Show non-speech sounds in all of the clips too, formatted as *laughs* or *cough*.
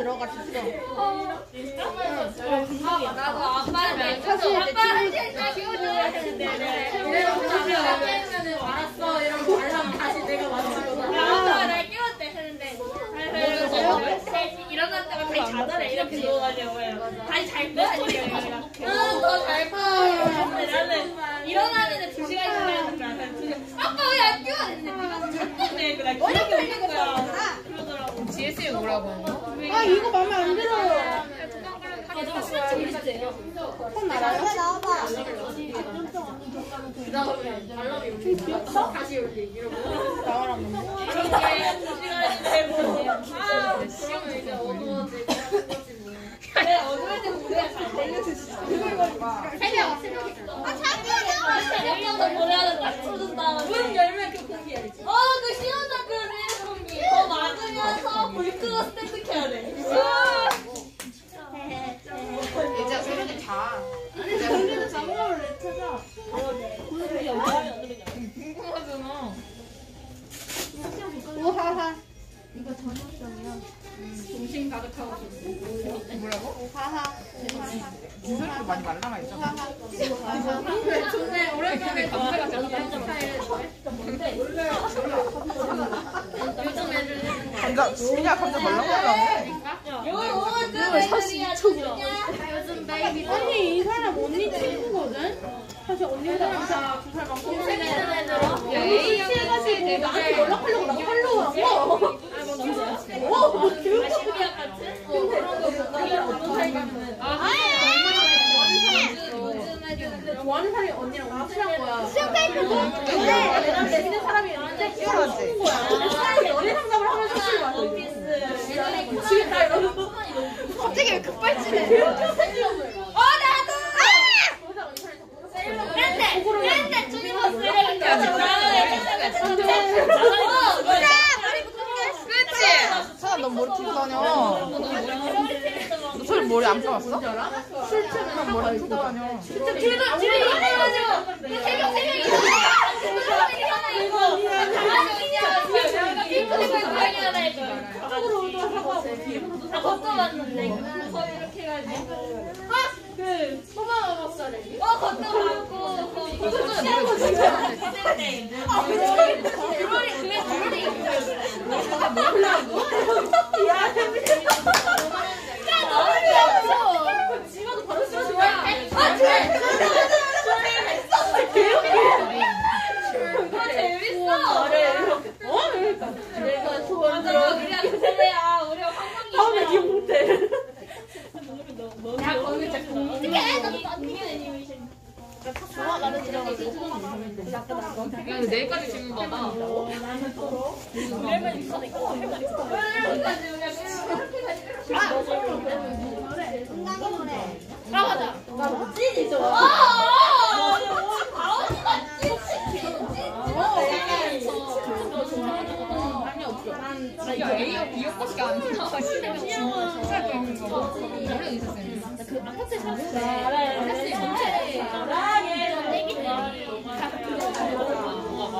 들어갔었어. 나도 아빠를 아빠한테 나 키워줘야 되는데. 하면은 알았어 이러고 말하면 다시 내가 맞추고 아빠가 날 깨웠대 했는데 일어났다가 다시 자더래 이렇게 누워가지고 다시 잘 거야 응더잘 거야 나는 일어나는데 두 시간 지나는 줄 알았어 아빠 왜 안 깨워 했는데 네가 잤던데 그날 기억이 없는 거야 그러더라고 GS에 뭐라고 하는 아 이거 마음에 안 들어요 아, 수면 있어요. 손 나와요? 나와봐. 다시 올리 이러고 되고 아 그러면 이제 어두워지고 하는 거지 뭐. 그 래 어두울 때 우리가 잘 내려주시죠. 새벽 새벽에 아 자기야. 새벽부터 노래하는 거 맞춰준 다음에 문 열면 그 공기 알지? 어그 시원한 그 내는 공기. 더 맞으면서 불 끄고 스 이제 새벽에 자. 궁금하잖아. 오하하. 뭐라고? 무슨 많이 말라가 있잖아. 좋네. 오랜만에 감사가 잘 요즘 애들 감자, 그냥 감자 말라고 하라고. 요, 그 요즘 베이비. 아니 이 사람 언니 친구거든. 사실 언니 사람 다두살 많고. 애들. 언니 취해가지고 나한테 연락하려고 나 팔로우하고. 어, 갑자기 왜 급발진해? 어 나도. 근데 근데 주니버스를 그렇지. 사나 너 머리 풀고 다녀. 너 소리 머리 안 감았어? 술 취하면 머리 풀고 다녀. 진짜 뒤에도 뒤에 일어나가지고 세명 세명 일어나 이거 아 걷도 봤는데 거 이렇게 해가지고 아 그 소방어 목소리 어 걷도 봤고 그거 취한 거 진짜 아 그래 그래 야 너무 귀여워 지금도 바로 쓰면 좋아 아아 어? 이러니까. 내가 좋아하는 맞아 우리가 그래야 우리가 환경이 다음에 못해. 야 거기 진짜 공룡해 나도 공룡 애니메이션 야, 근데 내일까지 질문 받아. 아 맞아 나 찐이 좋아 아 아버지 나안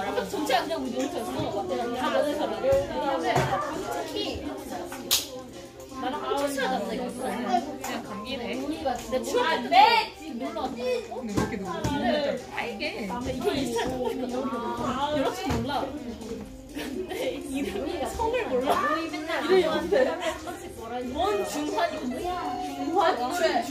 나와. 전체가 그냥 우리 놀이터였어 다 아는 사람 특히 나랑 아무 친하지 이거. 그냥 감기네. 내 추억 때 지금 놀러 왔어 근데 왜 이렇게 너무 빨개? 이거 인스타 보고 준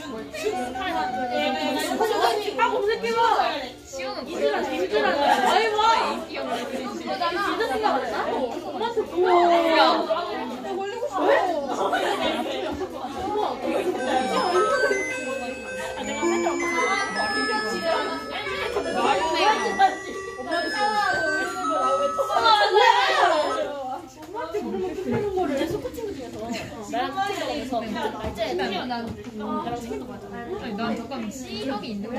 C형이 있는 거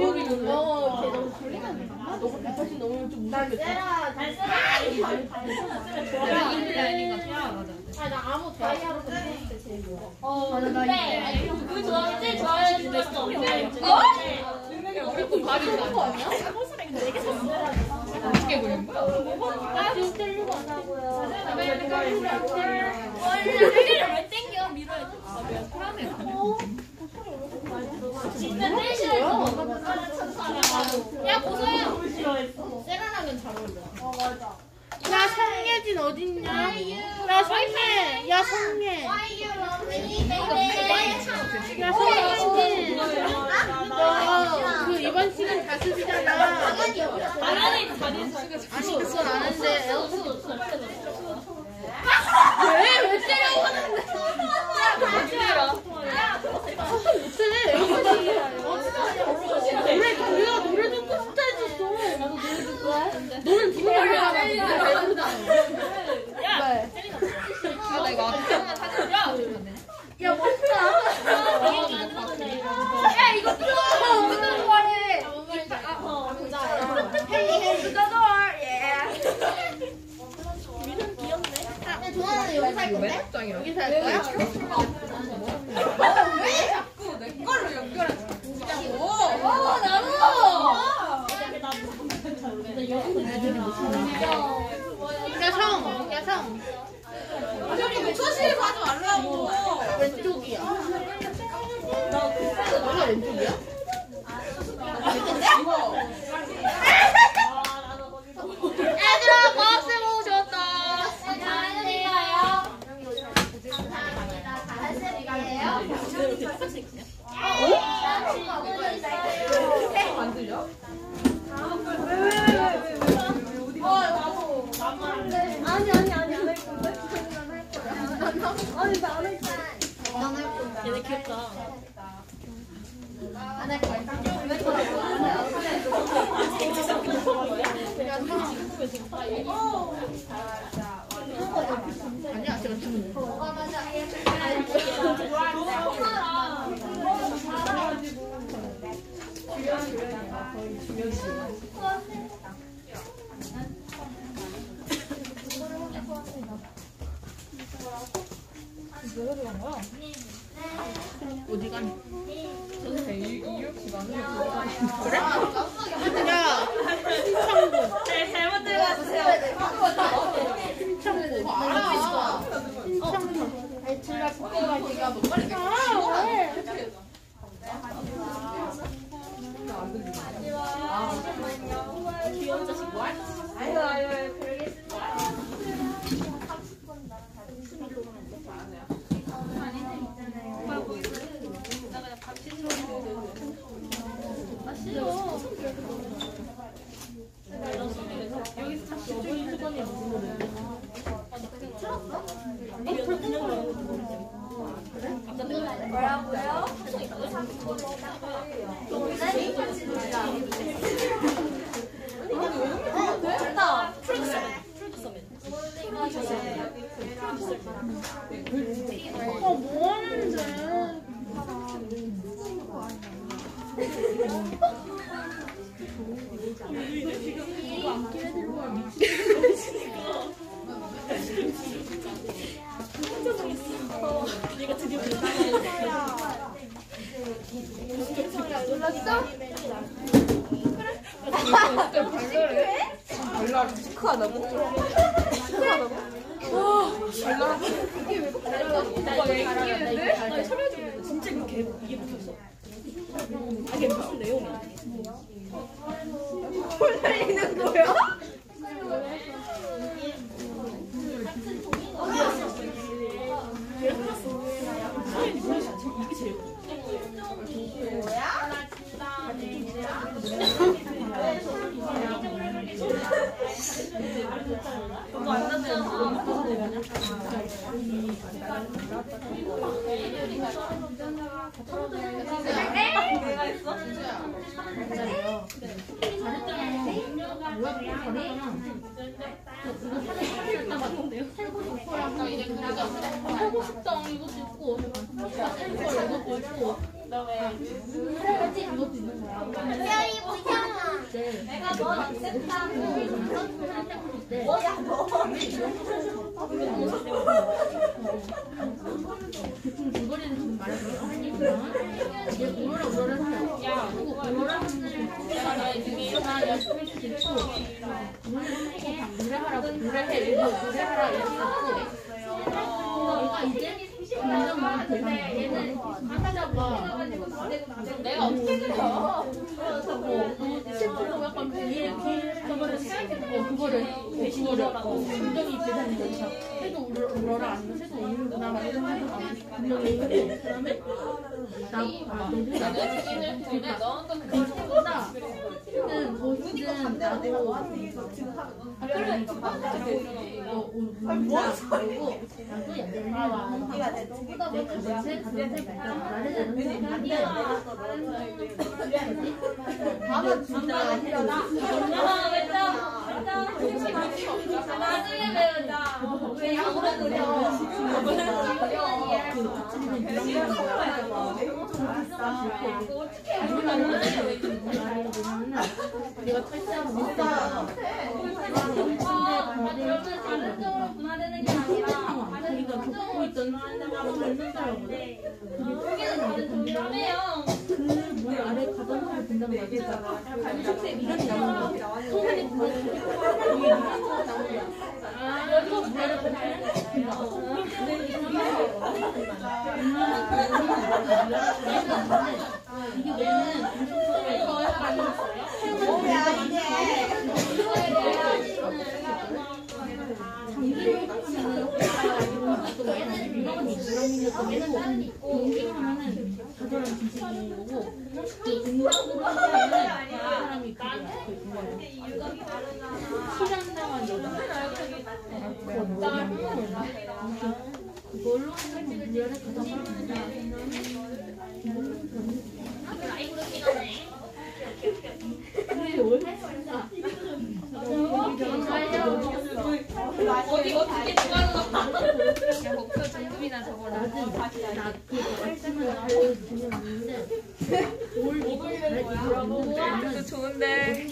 여기 눌러. 걔 너무 걸리면 너무 사실 너무 좀 무섭겠다. 내가 인라인인가 좋아, 맞아. 근데 그 좋아하는 제일 좋아하는 거 있어. 어? 야, 우리 또 발이 있다. 어떻게 보는 거야? 원래 왜 땡겨 밀어야 돼. 사람의 진짜 제일 싫어했어. 야 고소야. 세라랑은 잘 어울려. 야 성예진 어딨냐? 야 성예. 야 성예. 야 성예진. 너그 이번 시간 다섯이잖아. 당연히 다리 아니 그건 아는데. 왜? 왜 때려고 하는데? 못해. 노래 우리가 노래 듣고 싶다 했었어. 나도 노래 듣고 너는 기분 걸려가지고 야, 아, 나 이거 앞에만 사진 되냐? 야 멋있다. 야 이거 또 무슨 말해? 헬리 헬리 조 나는 여기 살 건데? 여기 살 거야? 어 나도. 야성 야성 초실 가지 말라고. 왼쪽이야. 너가 왼쪽이야? 얘들아 과학생 오 얘네 귀엽다. 안할 거야. 아니야 제가 지금 어디 가니? 그래? 야 네, 잘못 들어가주세요. 신청고 알아. 귀여운 울면서 그리고 나도 네가 내 내가 가슴에 가슴에 말을 되는 게 아니야. 밥은 진짜. 아, 왜죠? 왜죠? 나중에 배우자. 왜 양으로 그려? 내가 탈퇴하고 못했다. 아, 분화되는 게 아니라 그러니까 겪고 있던 젊은 사람보다 여기는 다른 종이라며요. 된다는 거 알잖아. 이런 나오는 거. 소문이 아, 여기서 물 아래 이게 왜냐면 이거 약간 뭐야 이게? 공기 하나는 가져랑 진짜 거고 그 공작으로 하면은 사람이 그거야. 시장 나간 여자 그거를 어디 어떻게 좋아하는 거 봐. 야 목표 등급이나 적어라. 또 좋은데.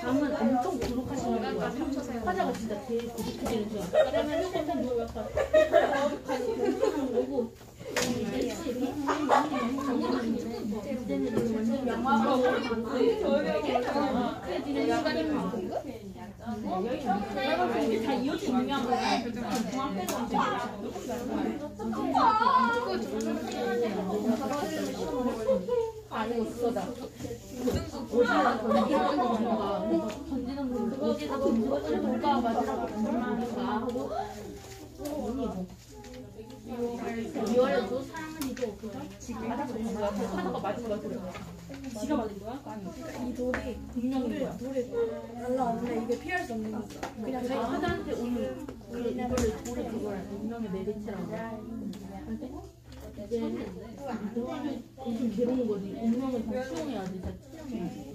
다음은 엄청 부족하시는 거야. 화자가 진짜 제일 부족해지는 거야. 그러면 조금 더 약간 거 고다 이어진 유명한 거야. 아니 그거다. 오지마 던지는 건가? 던지는 건 그거에다 던지는 건가 맞으라고 던지는 건가 하고 뭐니 이거 미워해도 사랑은 이거 그거 지금 맞은 거야. 하나가 맞은 거야. 그래. 지가 맞은 거야? 아니 이 돌이 분명히 거야. 돌이 날라오는데 이게 피할 수 없는 거죠. 그냥 자기 화자한테 오늘 그 이거를 돌을 그걸 메리트라고. 근데 이제 운명을 엄청 괴로운 거지. 운명을 다 수용해야지. 다 수용해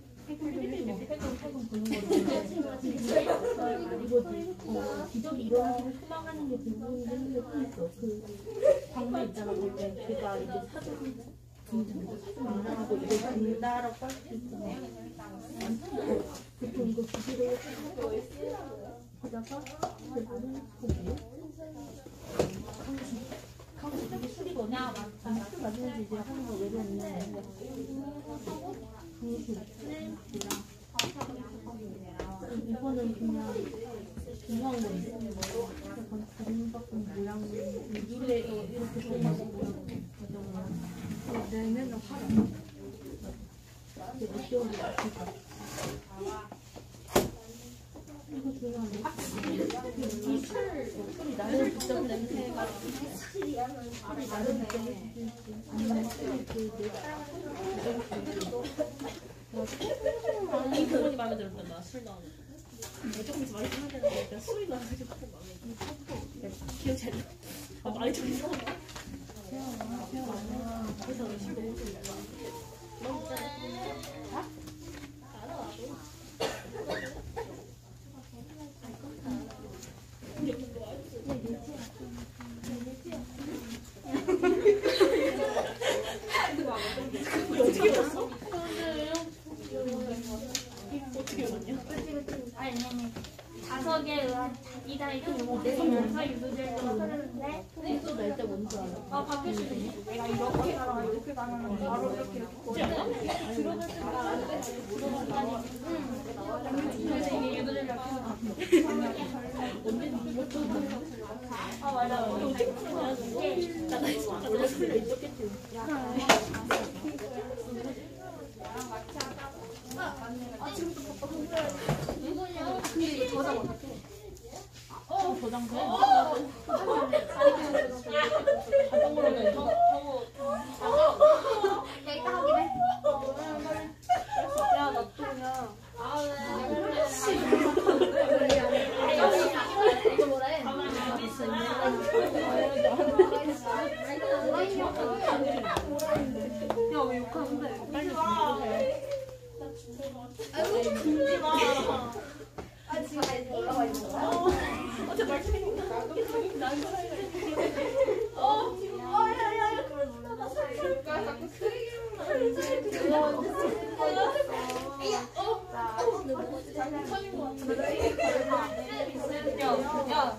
기적이 일어나기를 소망하는 게또 있어 그 광고 있잖아 볼때 걔가 이제 사진 만나고 이거 준다라고 할수 있잖아 보통 이거 기술을 하다가 대부분 거기에 강수 강수 되게 술이거든 술 마시면서 이제 하는 거 외로운데 강수 쌤 이거는 그냥 중요한 건데 약간 구름박은 모양 유리에 이렇게 조금하고 내년은 하라. 되게 시원해 진짜 이거 중요한데 이 술, 술이 나를 직접 냄새가 술이 나를 직접 냄새 아니면 술 술이 나가지고 마음에 기억 잘 나. 아 말이 좀 이상해 그래서 너무 좋다 너무 짜 어떻게 봤어? 어떻게 봤냐? 아니 아니 자석에 의한 자기가 이렇게 내면서 유도되는 거 흐르는데 또 날짜 뭔지 알아? 아 바뀔 수도 있어. 내가 이렇게 가라 이렇게 가면 바로 이렇게 이렇게 들어갈 때 그래서 이게 유도되는 거아 맞아. 나 진짜 원래 술에 있었겠지. 어, 저장돼. 자동으로 돼. 야 이따 확인해. 이거 뭐래? 야왜 욕하는데? 빨리 와. 아이고 죽지 마. 아 지금 아니 올라와 있는 거야? 어제 말씀이니까. 어, 어, 야, 야, 야, 그걸 몰라. 그러니까 자꾸 크기로 야,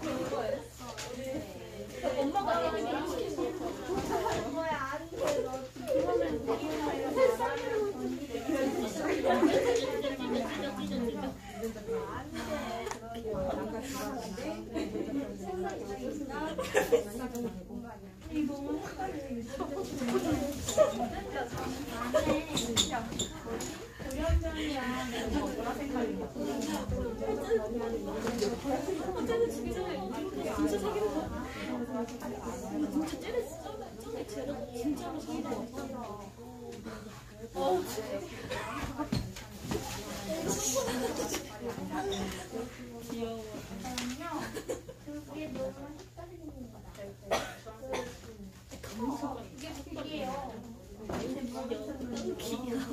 진짜 사귀는 거야? 어, 진짜 쟤네 쟤네 쟤네 진짜로 사귀는 거야? 어우 귀여워 그게 너무 헷갈리는 거다 귀여워 귀여워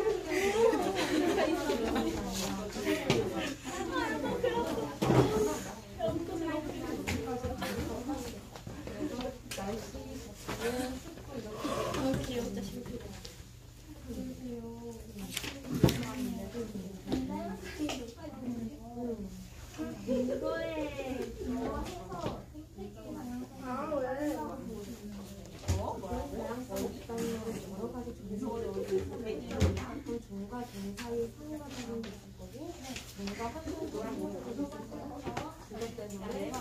종과 종 사이 상호가 적용돼 있을 거고 종과 환경 노란 모습이 있을 거예요. 그것 때문에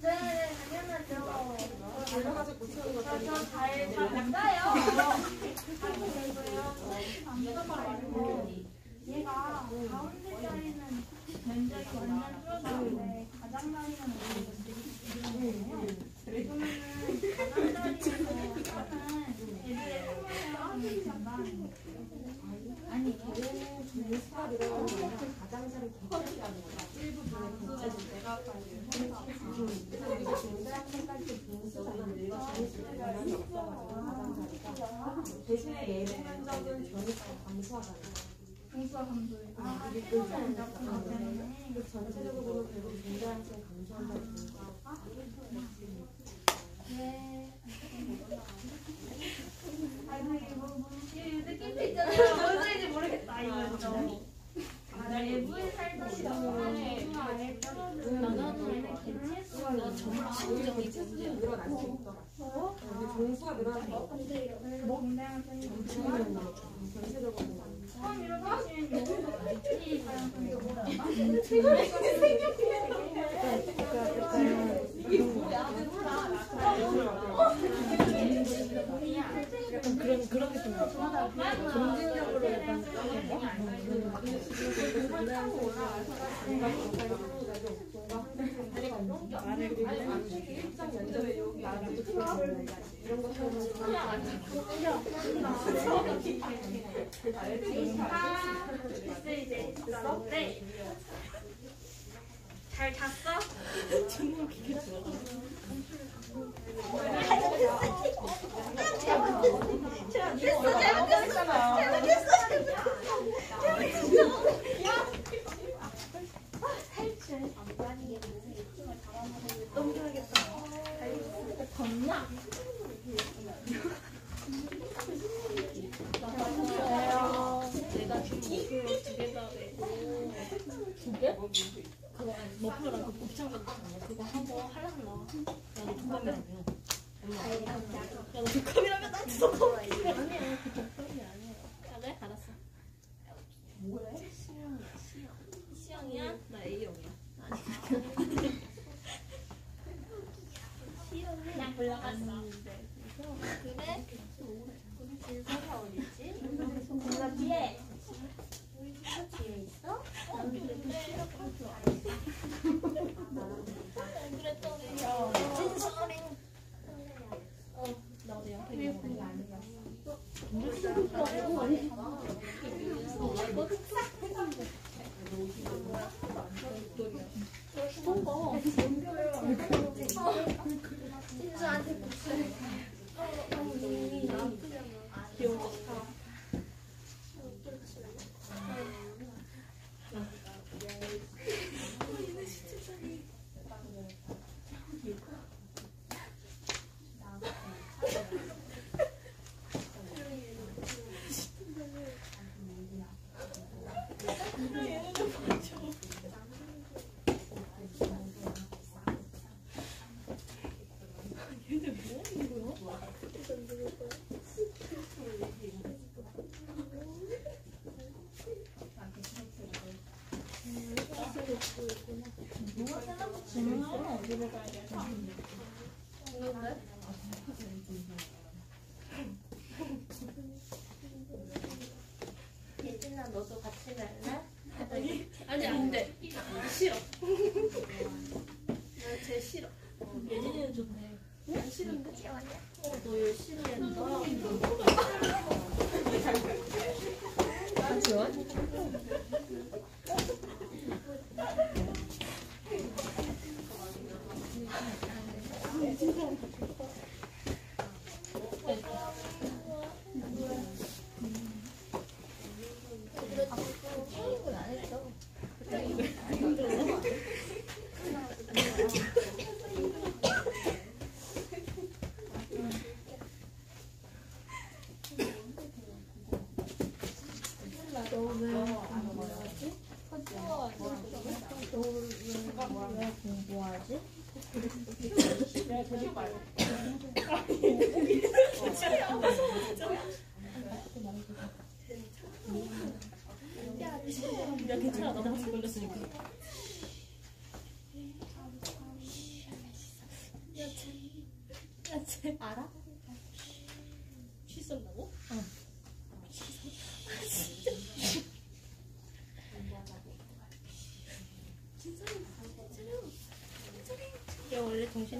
네, 당연하죠. 저잘 잘나요 얘가 가운데 자리는 면적이 완전 줄어드는데 가장 많이는 오르거든요. 그러면은 가장 자리에서 하는 얘들의 상황이 장난 아니 걔는 종수가 늘어나는 게 가장자리 개체라는 거야. 일부 분의 개체 내가 그래서 우리가 종수학생까지 종수는 늙어 종수 변환이 없어가지고 가장자리가 대신에 얘는 면적은 종수가 감소하잖아. 공수와 감소에 아, 이게 면적 그거 때문에 그래서 전체적으로 보면 결국 종자학생 감소한다는 거야. 네. 아이고 이거 뭐 이거 느낌표 있잖아요. 뭔지인지 모르겠다 이거 좀. 아, 내부에 살던 떨어지는 나는 개체수가 개체수가 늘어날 수 있더라. 근데 종수가 늘어나는 거? 그래서 공대학생이 전체적으로 보면 높다. 약간 그런 그런 느낌 나죠. 점진적으로 약간 됐어 시영이야 시영. 시영이야? 나 A형이야. 아니 그냥 올라갔어. 그래? 우리 진서가 어딨지? 진서 뒤에. 우리 진서 뒤에 있어? 그랬더니 진서리. 어나 어디 옆에 있는 거 아니야? 진서한테 붙여. 귀여운 that.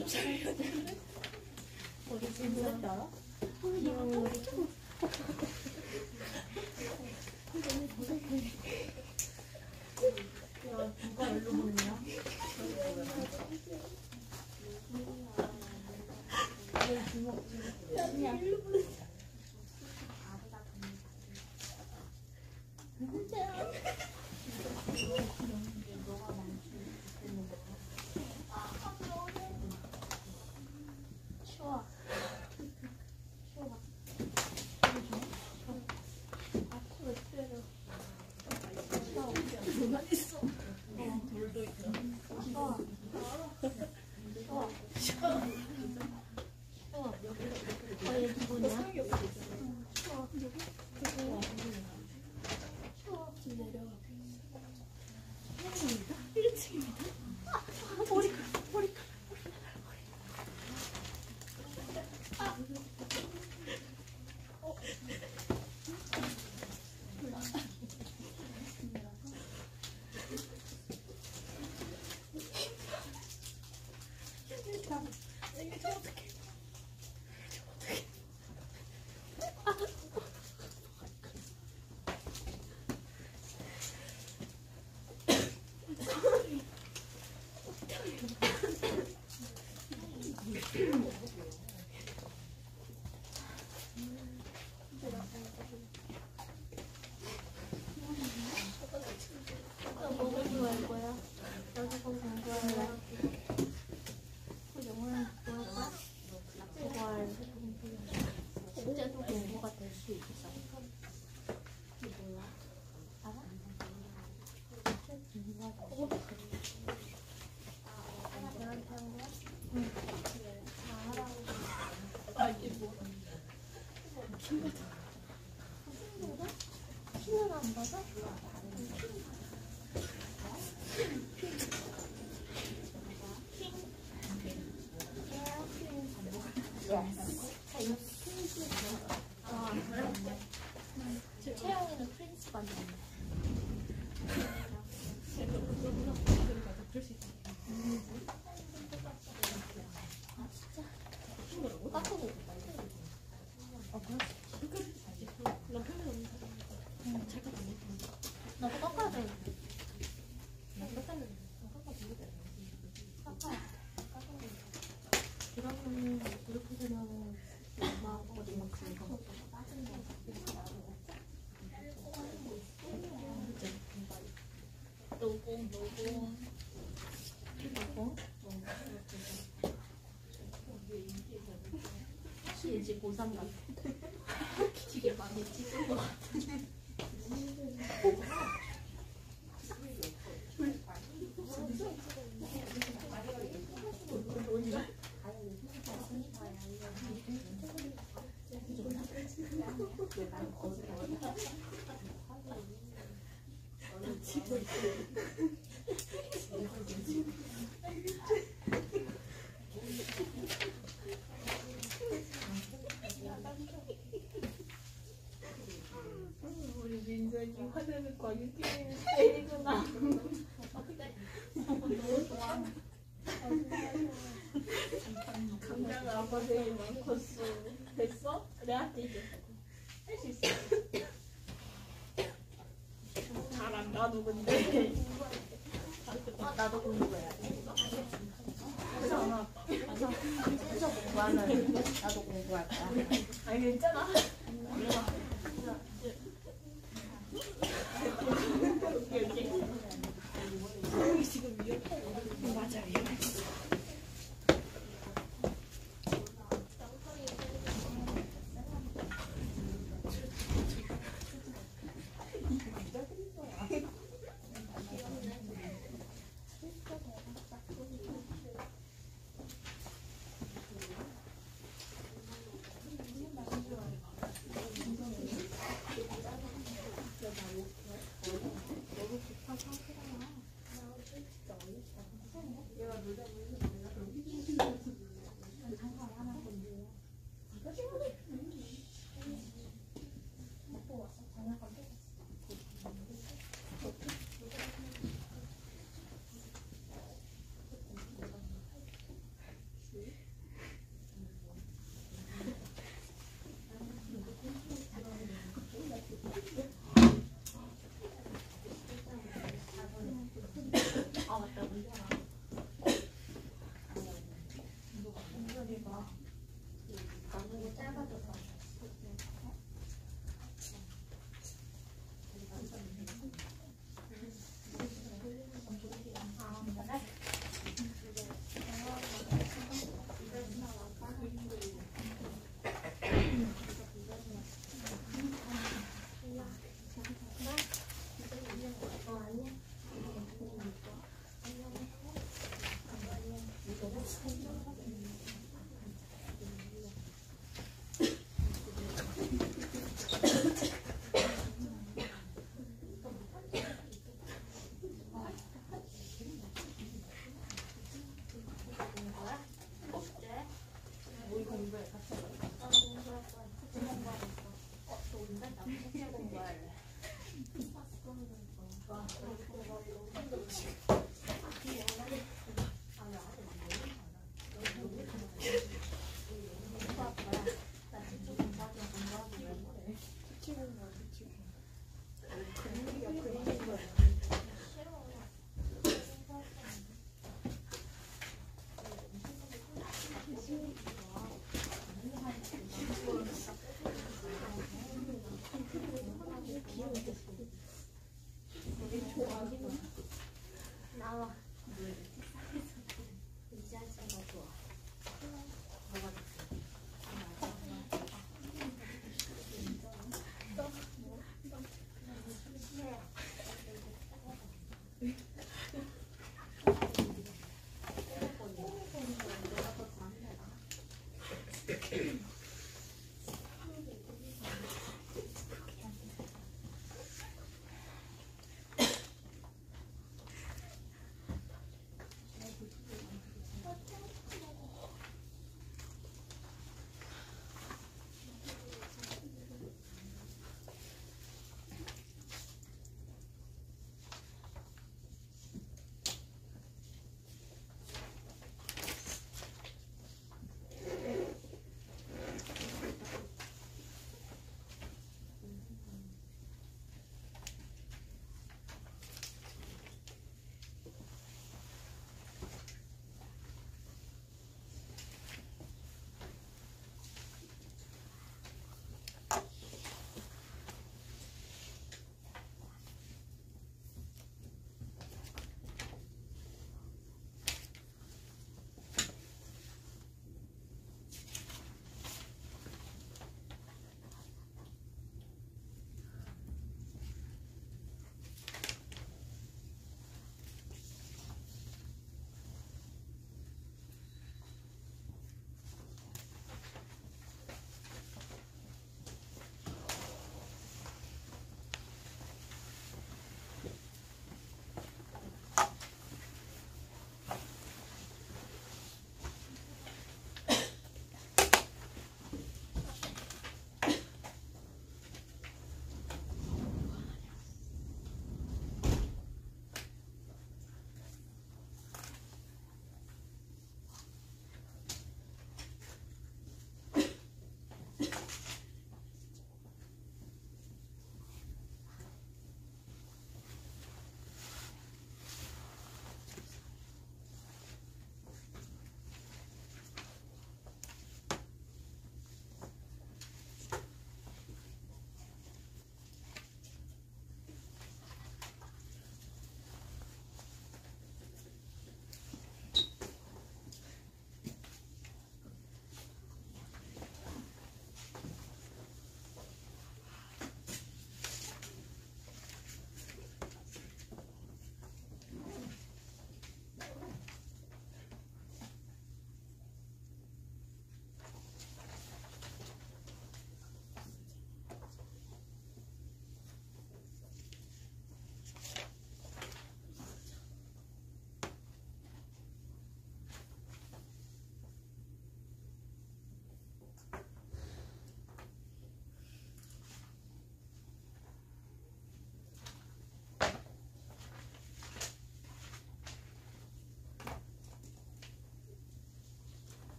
I'm sorry. Yes. Tell the prince one. 혹시 이제 고3 같아 되게 많이 찍은 것 같은데 화장을 과격히 때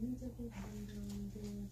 인위적인 아름다움도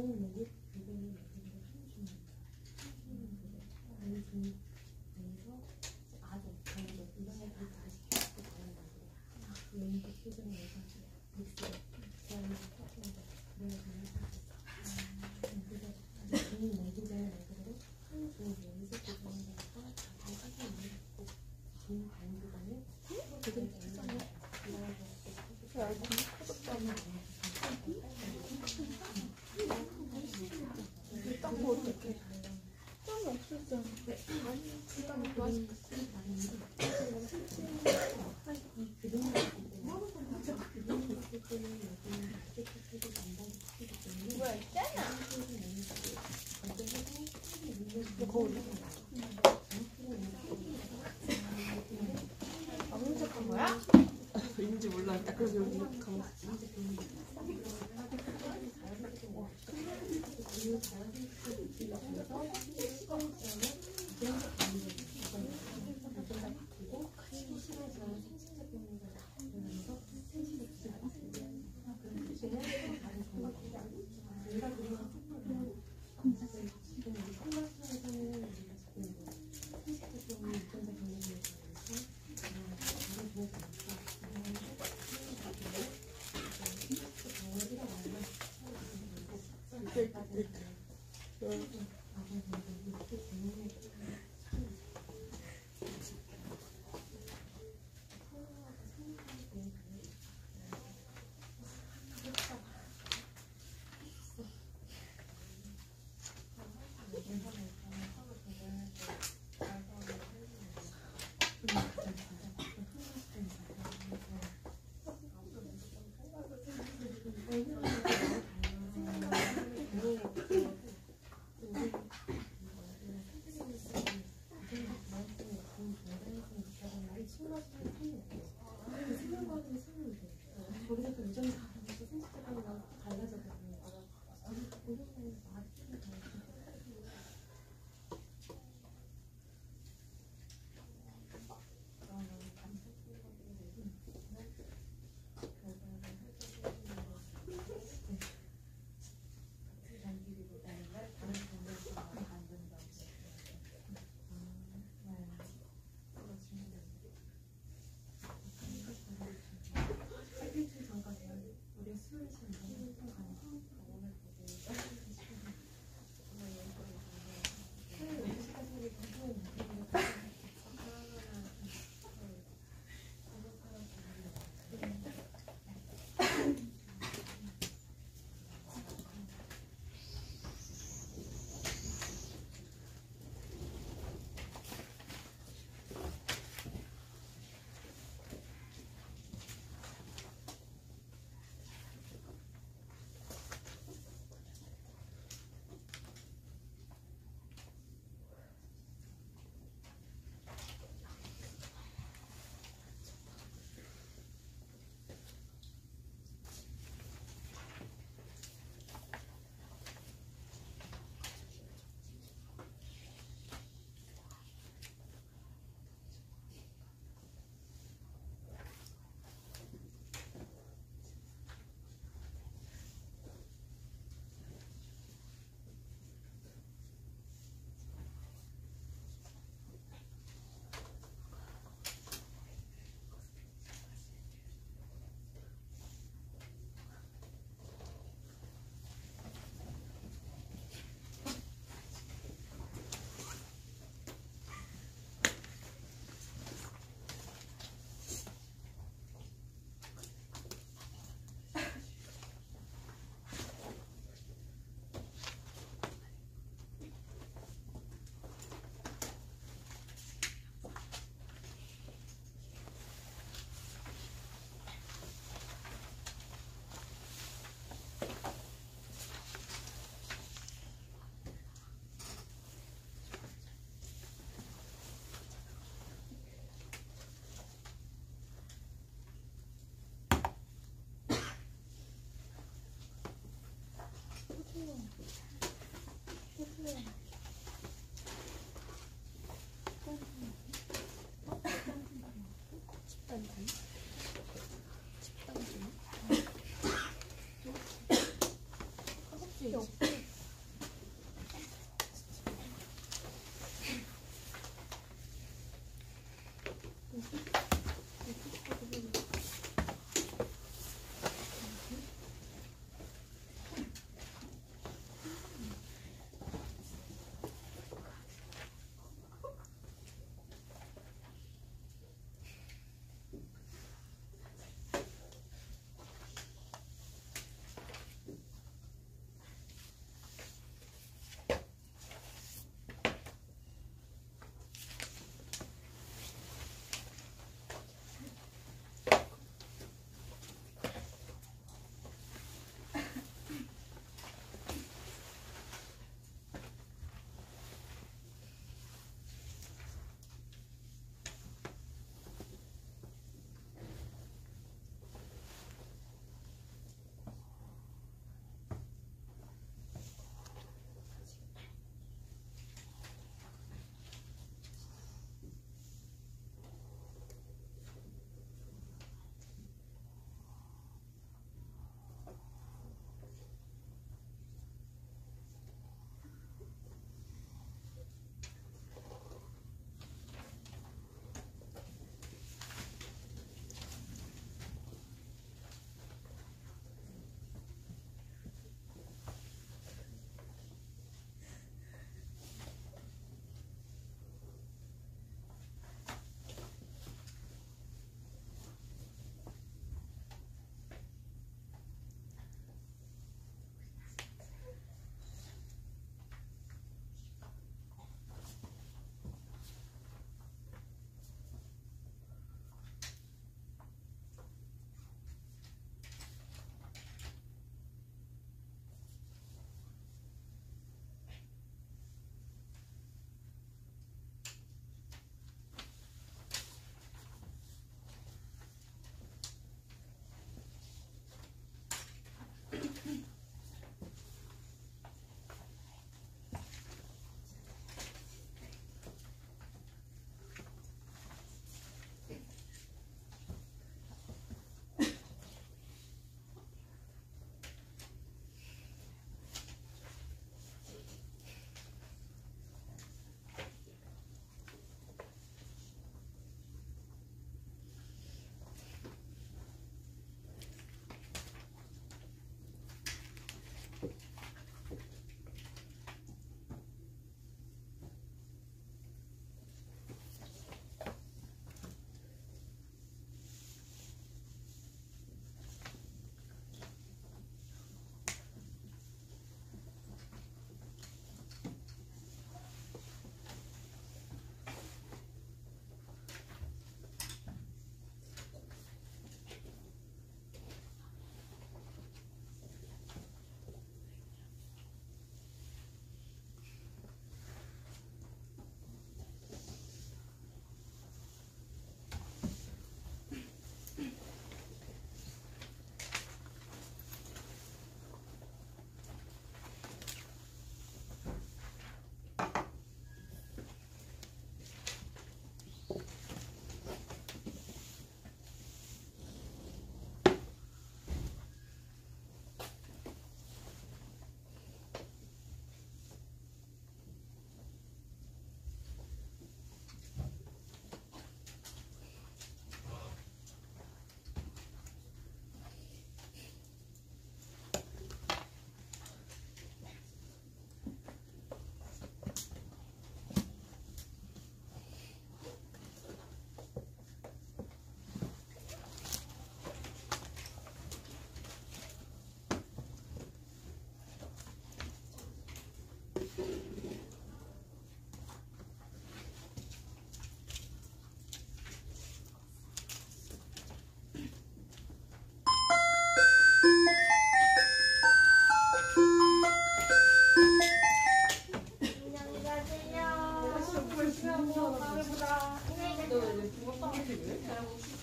いい。くよに。집단지? 집단지? 허벅지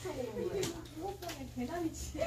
이게 중국 땅의 대나무지.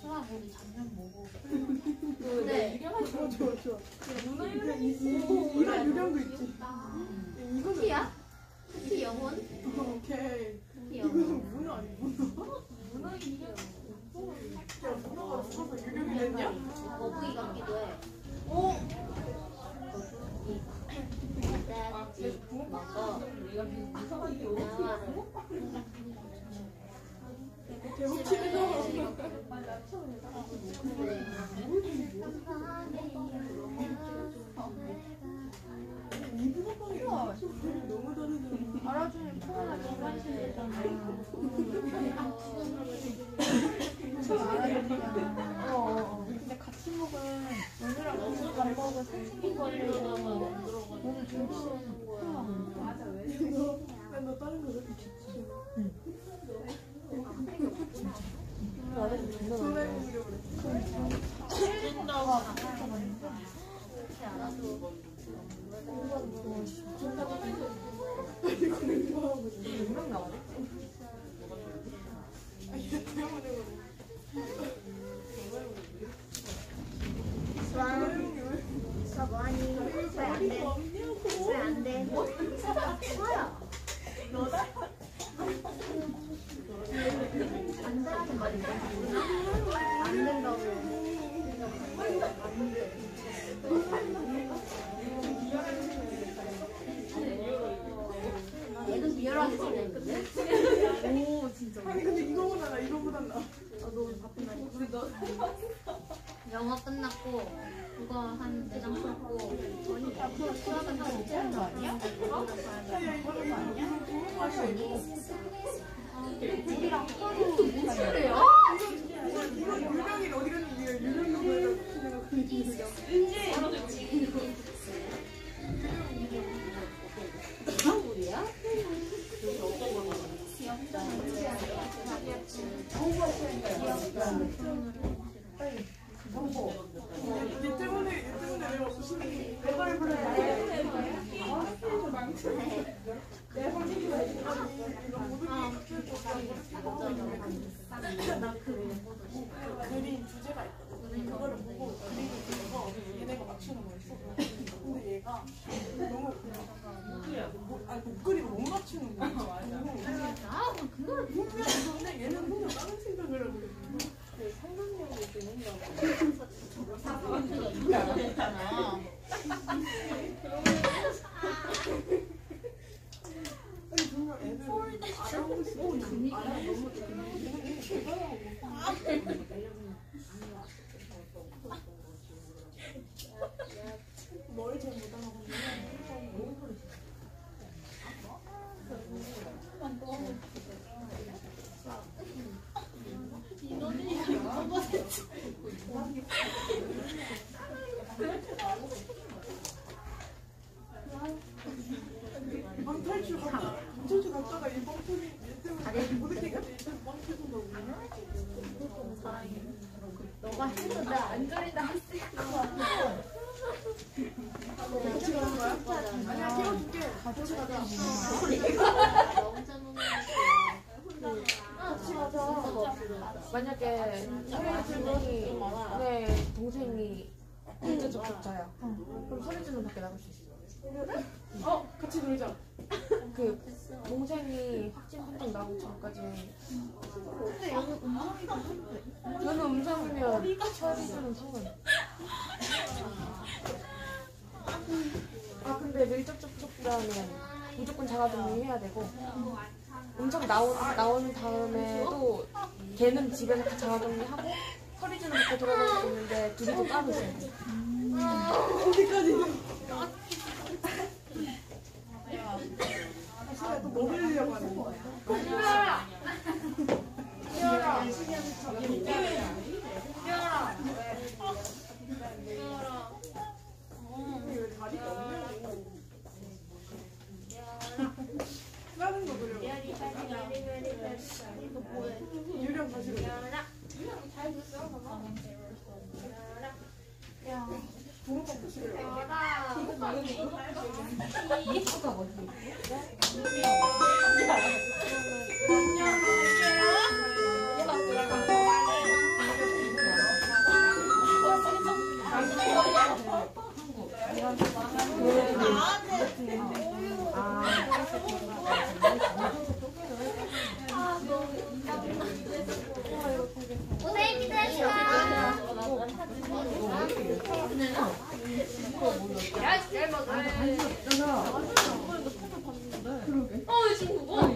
유령이 잠깐 보고. 근데 유령이 좋아 좋아 좋아. 누나 유령이 있어. 좋은 맛이 아니고. 우리랑 하루 무슨 소리야? 이거 이거 유명인 어디 갔는데 유명인 거에다 생각하는 얘 때문에 얘 때문에 내가 무슨 내가를 불러야 그림 주제가 있거든. 그거를 보고 그림을 그려서 얘네가 맞추는 거였어. 근데 얘가 너무 그냥 뭐, 아니 못 그리고 못 맞추는 거야. 아 그거를 분명 이건데 얘는 혼자 다른 생각을 하고 있는 상상력이 좀 있잖아. 아니 분명 애들 알아보고 싶어. 알아 너무 얘는 대단하고. 뭘 잘 못하고 방 탈출 갔다 탈출 갔다가 이방 터지 얘 때문에 못 이렇게 가지 얘 때문에 빵 터진다고 너가 해도 나안 졸린다 같이 가는 거야? 아니야 깨워줄게 같이 가자 같이 가자 만약에 서류 질문이 내 동생이 문제 접촉자야. 그럼 서류 질문 밖에 나갈 수 있어. 어 같이 놀자 그 동생이 확진 판정 나오기 전까지. 저는 음성이면 서류 질문 상관. 아 근데 밀접 접촉자는 무조건 자가격리 해야 되고 음성 나오, 나온 다음에도 걔는 집에서 다 자가격리하고 서리지는 먹고 돌아다닐 수 있는데 둘이도 따로 돼. 수야 또 먹으려고 하는 거야 왜 다리가 없냐고 다른 거 그려 유령 다시 그려 붕어빵 다시 그려 고생 기다리다. 어, 지금 그거.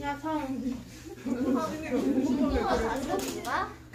야, 성. 잘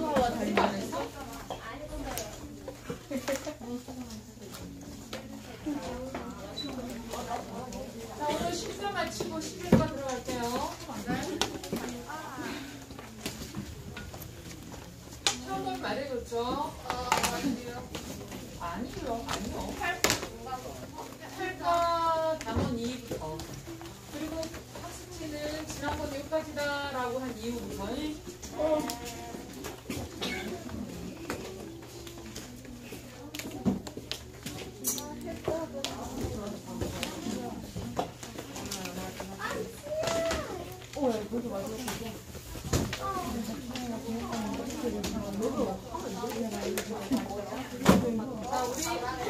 집중되어 있는 듯 자, 오늘 10가 마치고 11가 들어갈게요. 처음 걸 말해줬죠? 아니요, 아니요. 8과 단원 2부터. 그리고 학습지는 지난번 여기까지다라고 한 이후부터. 자, 우리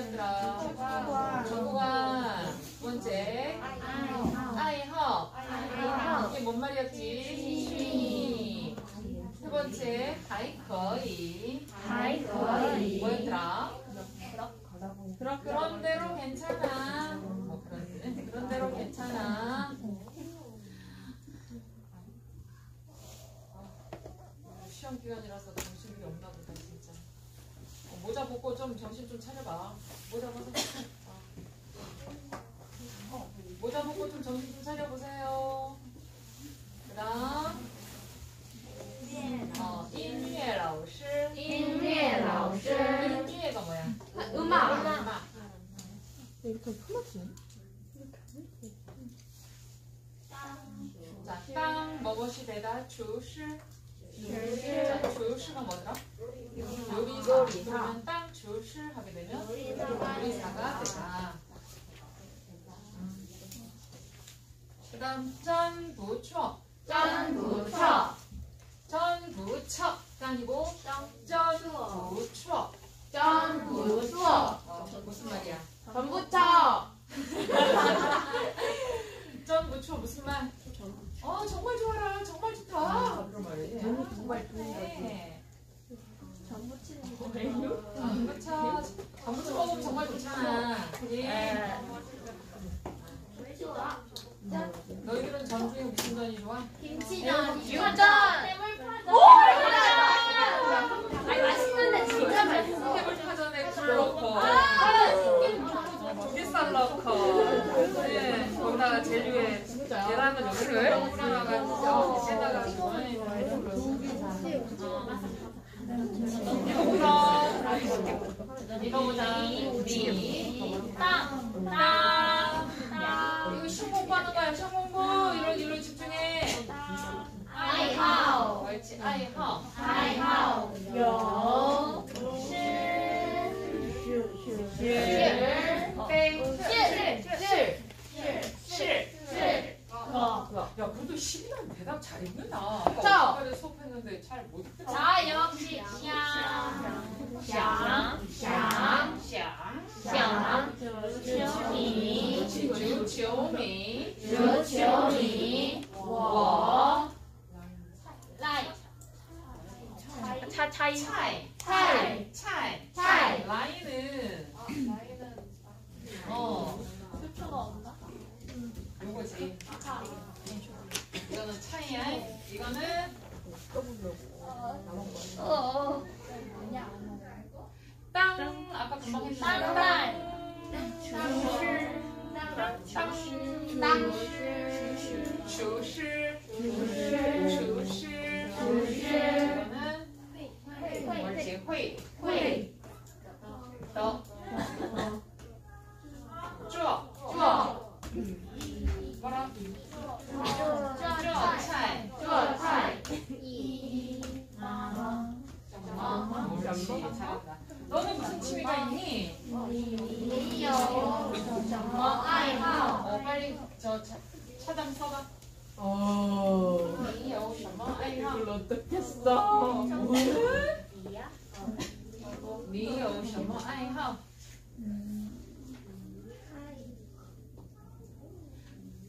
된다. 저거가 뭔제? I help. 이게 뭔 말이었지? 세 번째, I 거의.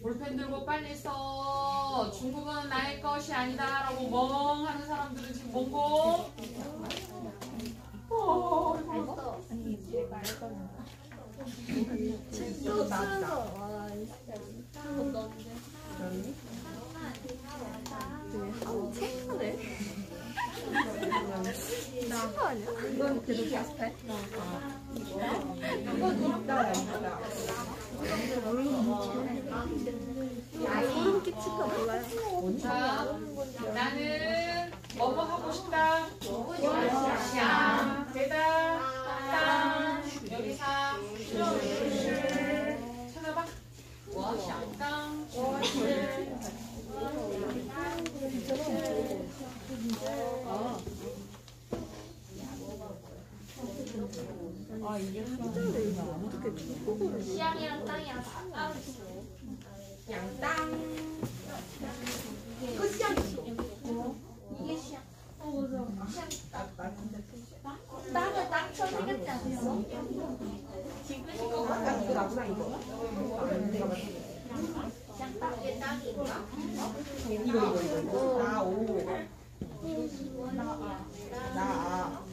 볼펜 들고 빨리 써. 중국은 나의 것이 아니다라고 멍 하는 사람들은 지금 뭔고? 어, 이거. 책도 낮다. 와, 진짜. 한번 넣었는데. 그러니? 아, 책하네. 슈퍼 아니야? 이건 계속 가스팔? 소름 끼친 거 몰라요. 자, 나는 뭐뭐 하고 싶다. 야, 대다, 땅, 여기서 슈슈 찾아봐. 워샹땅, 워샹. 시향이랑 땅이랑 다 따로 있어. 이거 시작이죠. 이게 시향. 어 맞아. 땅은 땅처럼 생겼지 않았어? 아까 이거 나구나 이거. 내가 맞췄어. 이게 땅인가? 이거 이거 이거 이거. 아 오. 나 아.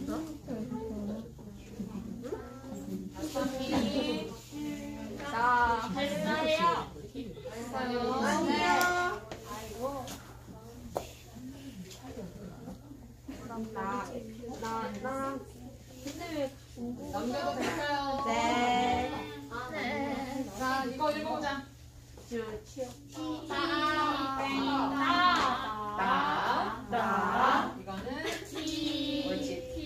자, 발사해요. 아니야. 나, 나. 넘겨도 될까요? 네. 자, 이거 읽어보자. 나, 나. 이거는 옳지.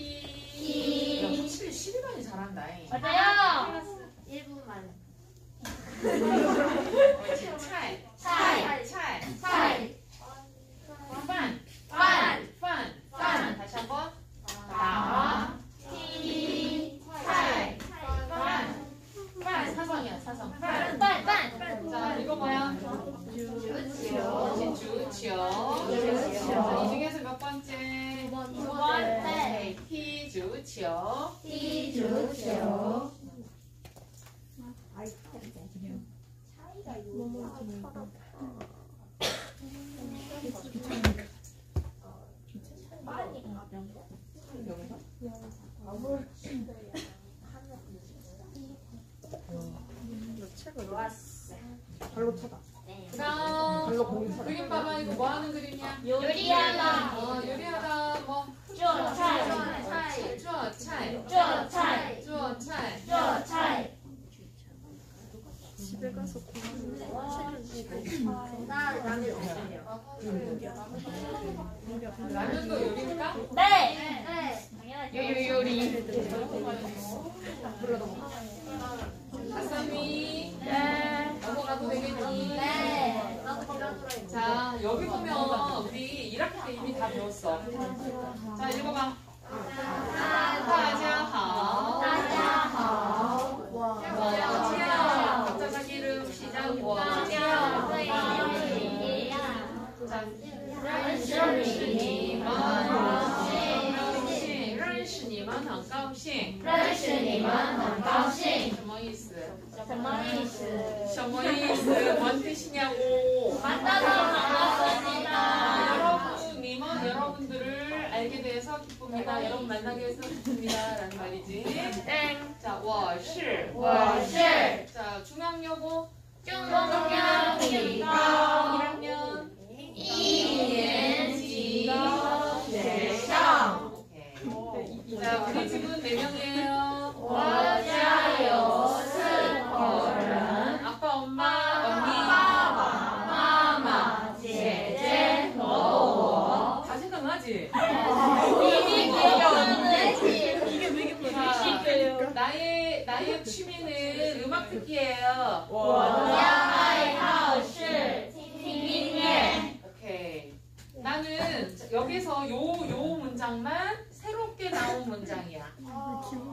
야, 확실히 12반이 잘한다. 맞아요. 1분만. 어, 찰, 찰, 찰, 찰, 사이. 반, 반, 반, 반. 다시 한 번. 다, 티, 찰, 반. 사성이야 사성. 8 8 8자 이거 봐요. 주치요 주치요. 이 중에서 몇 번째? 두 번째. 피주치요. 피주치요. 차이가 요 발로 쳐다. 그다음 발로 공이 쳐다. 그림 봐봐 이거 뭐 하는 그림이야? 요리하다. 어 요리하다 뭐 쭈어 찰. 쭈어 찰 쭈어 찰. 쭈어 찰 쭈어 찰. 라면도 요리일까? 네. 네. 당연하죠. 요요 요리 아싸미 네. 넘어가도 되겠니? 네. 자 여기 보면 우리 1학기 때 이미 다 배웠어 자 읽어봐 다자하오 大家好，我叫각자 자기 이름 시작 我叫对一样， 자 认识认识你，你们很高兴，认识你们很高兴， 셔머이스. 셔머이스 뭔 뜻이냐고. 만나서 반갑습니다. 여러분 님은 여러분들을 알게 돼서 기쁩니다. 여러분 만나게 해서 기쁩니다 라는 말이지. 땡자 워시 워시 자 중앙여고. 중앙여고. 1학년 1년 1년 자 우리 지금 4명이에요. 워시 취미는 음악 듣기예요. 我的爱好是听音乐。 오케이. 나는 여기서 요 요 문장만 새롭게 나온 문장이야.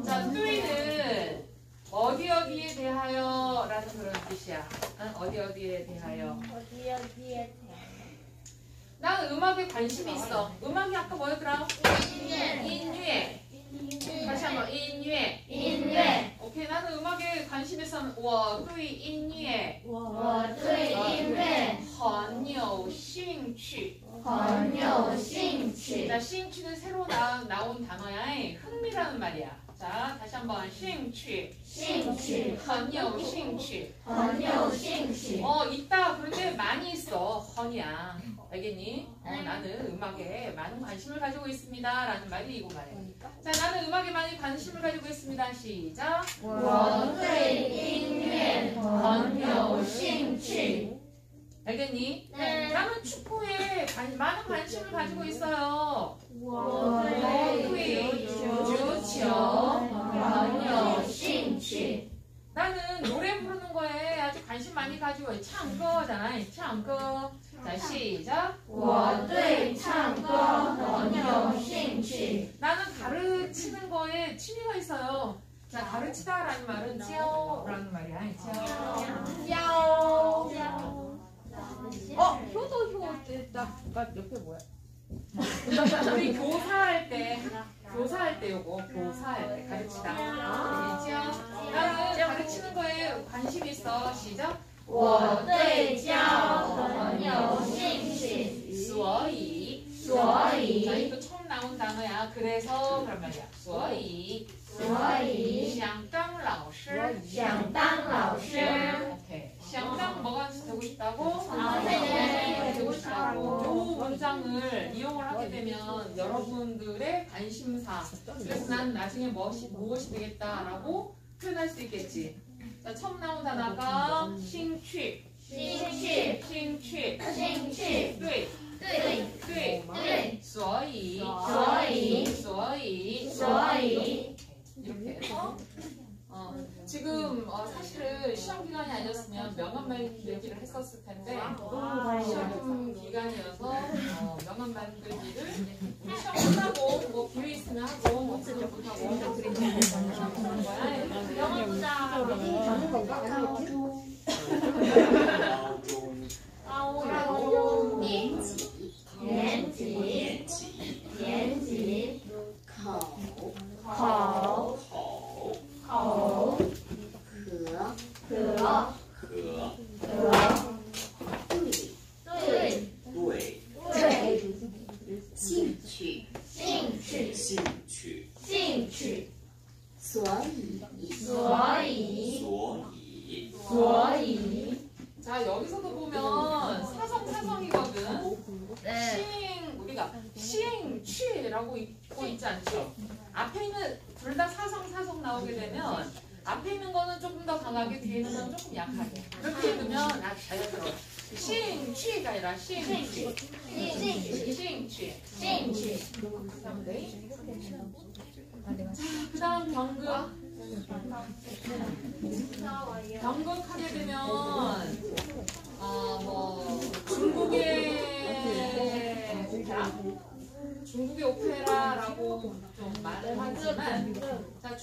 자, 뚜이는 어디 어디에 대하여라는 그런 뜻이야. 응? 어디 어디에 대하여. 어디 어디에 난 음악에 관심이 있어. 음악이 아까 뭐였더라? 인乐인유에. 다시 한번 인유에. 音乐， 오케이. 나는 음악에 관심 있어. 我对音乐我对音乐很有兴趣.很有兴趣。 자,兴趣는 새로 나, 나온 단어야. 흥미라는 말이야. 자, 다시 한번 兴趣.兴趣很有兴趣.很有兴趣。 어, 있다. 그런데 많이 있어. 헌이야. 알겠니? 어, 나는 음악에 많은 관심을 가지고 있습니다. 라는 말이 이거 말이야. 자, 나는 음악에 많이 관심을 가지고 있습니다. 시작. 我对音乐很有兴趣。 알겠니? 네. 나는 축구에 관- 많은 관심을 가지고 있어요. 我对足球很有兴趣。 나는 노래 부르는 거에 아주 관심 많이 가지고 있어.唱歌잖아. 唱歌. 자, 시작. 我对唱歌很有兴趣。 나는 가르치는 거에 취미가 있어요. 자, 가르치다라는 말은 찌어라는 말이야. 찌어. 야오. 어, 효도 효가 옆에 뭐야? *laughs* 우리 교사할 때, 교사할 때 요거, 교사할 때 가르치다. 알겠죠? 나는 가르치는 거에 관심 있어. 시작. 我对交朋友兴趣，所以所以 자, 이거 처음 나온 단어야. 그래서 그런 말이야. 所以所以想当老师想当老师。 오케이. 想当 뭐가 되고 싶다고? 선생님. 되고 싶다고. 요 문장을 이용을 하게 되면 여러분들의 관심사. 그래서 난 나중에 무엇이, 무엇이 되겠다라고 표현할 수 있겠지. 자, 처음 나온 단어가 兴趣.兴趣，兴趣.兴趣，对,对对.对，所以,所以所以,所以 이렇게 해서 어, 지금 어, 사실은 시험 기간이 아니었으면 명함 만들기를 했었을 텐데 시험 기간이어서 어, 명함 만들기를 우리 시험 끝나고 뭐 기회 있으면 하고 뭐 그거 못하고. 영어 보자. 아니면 高中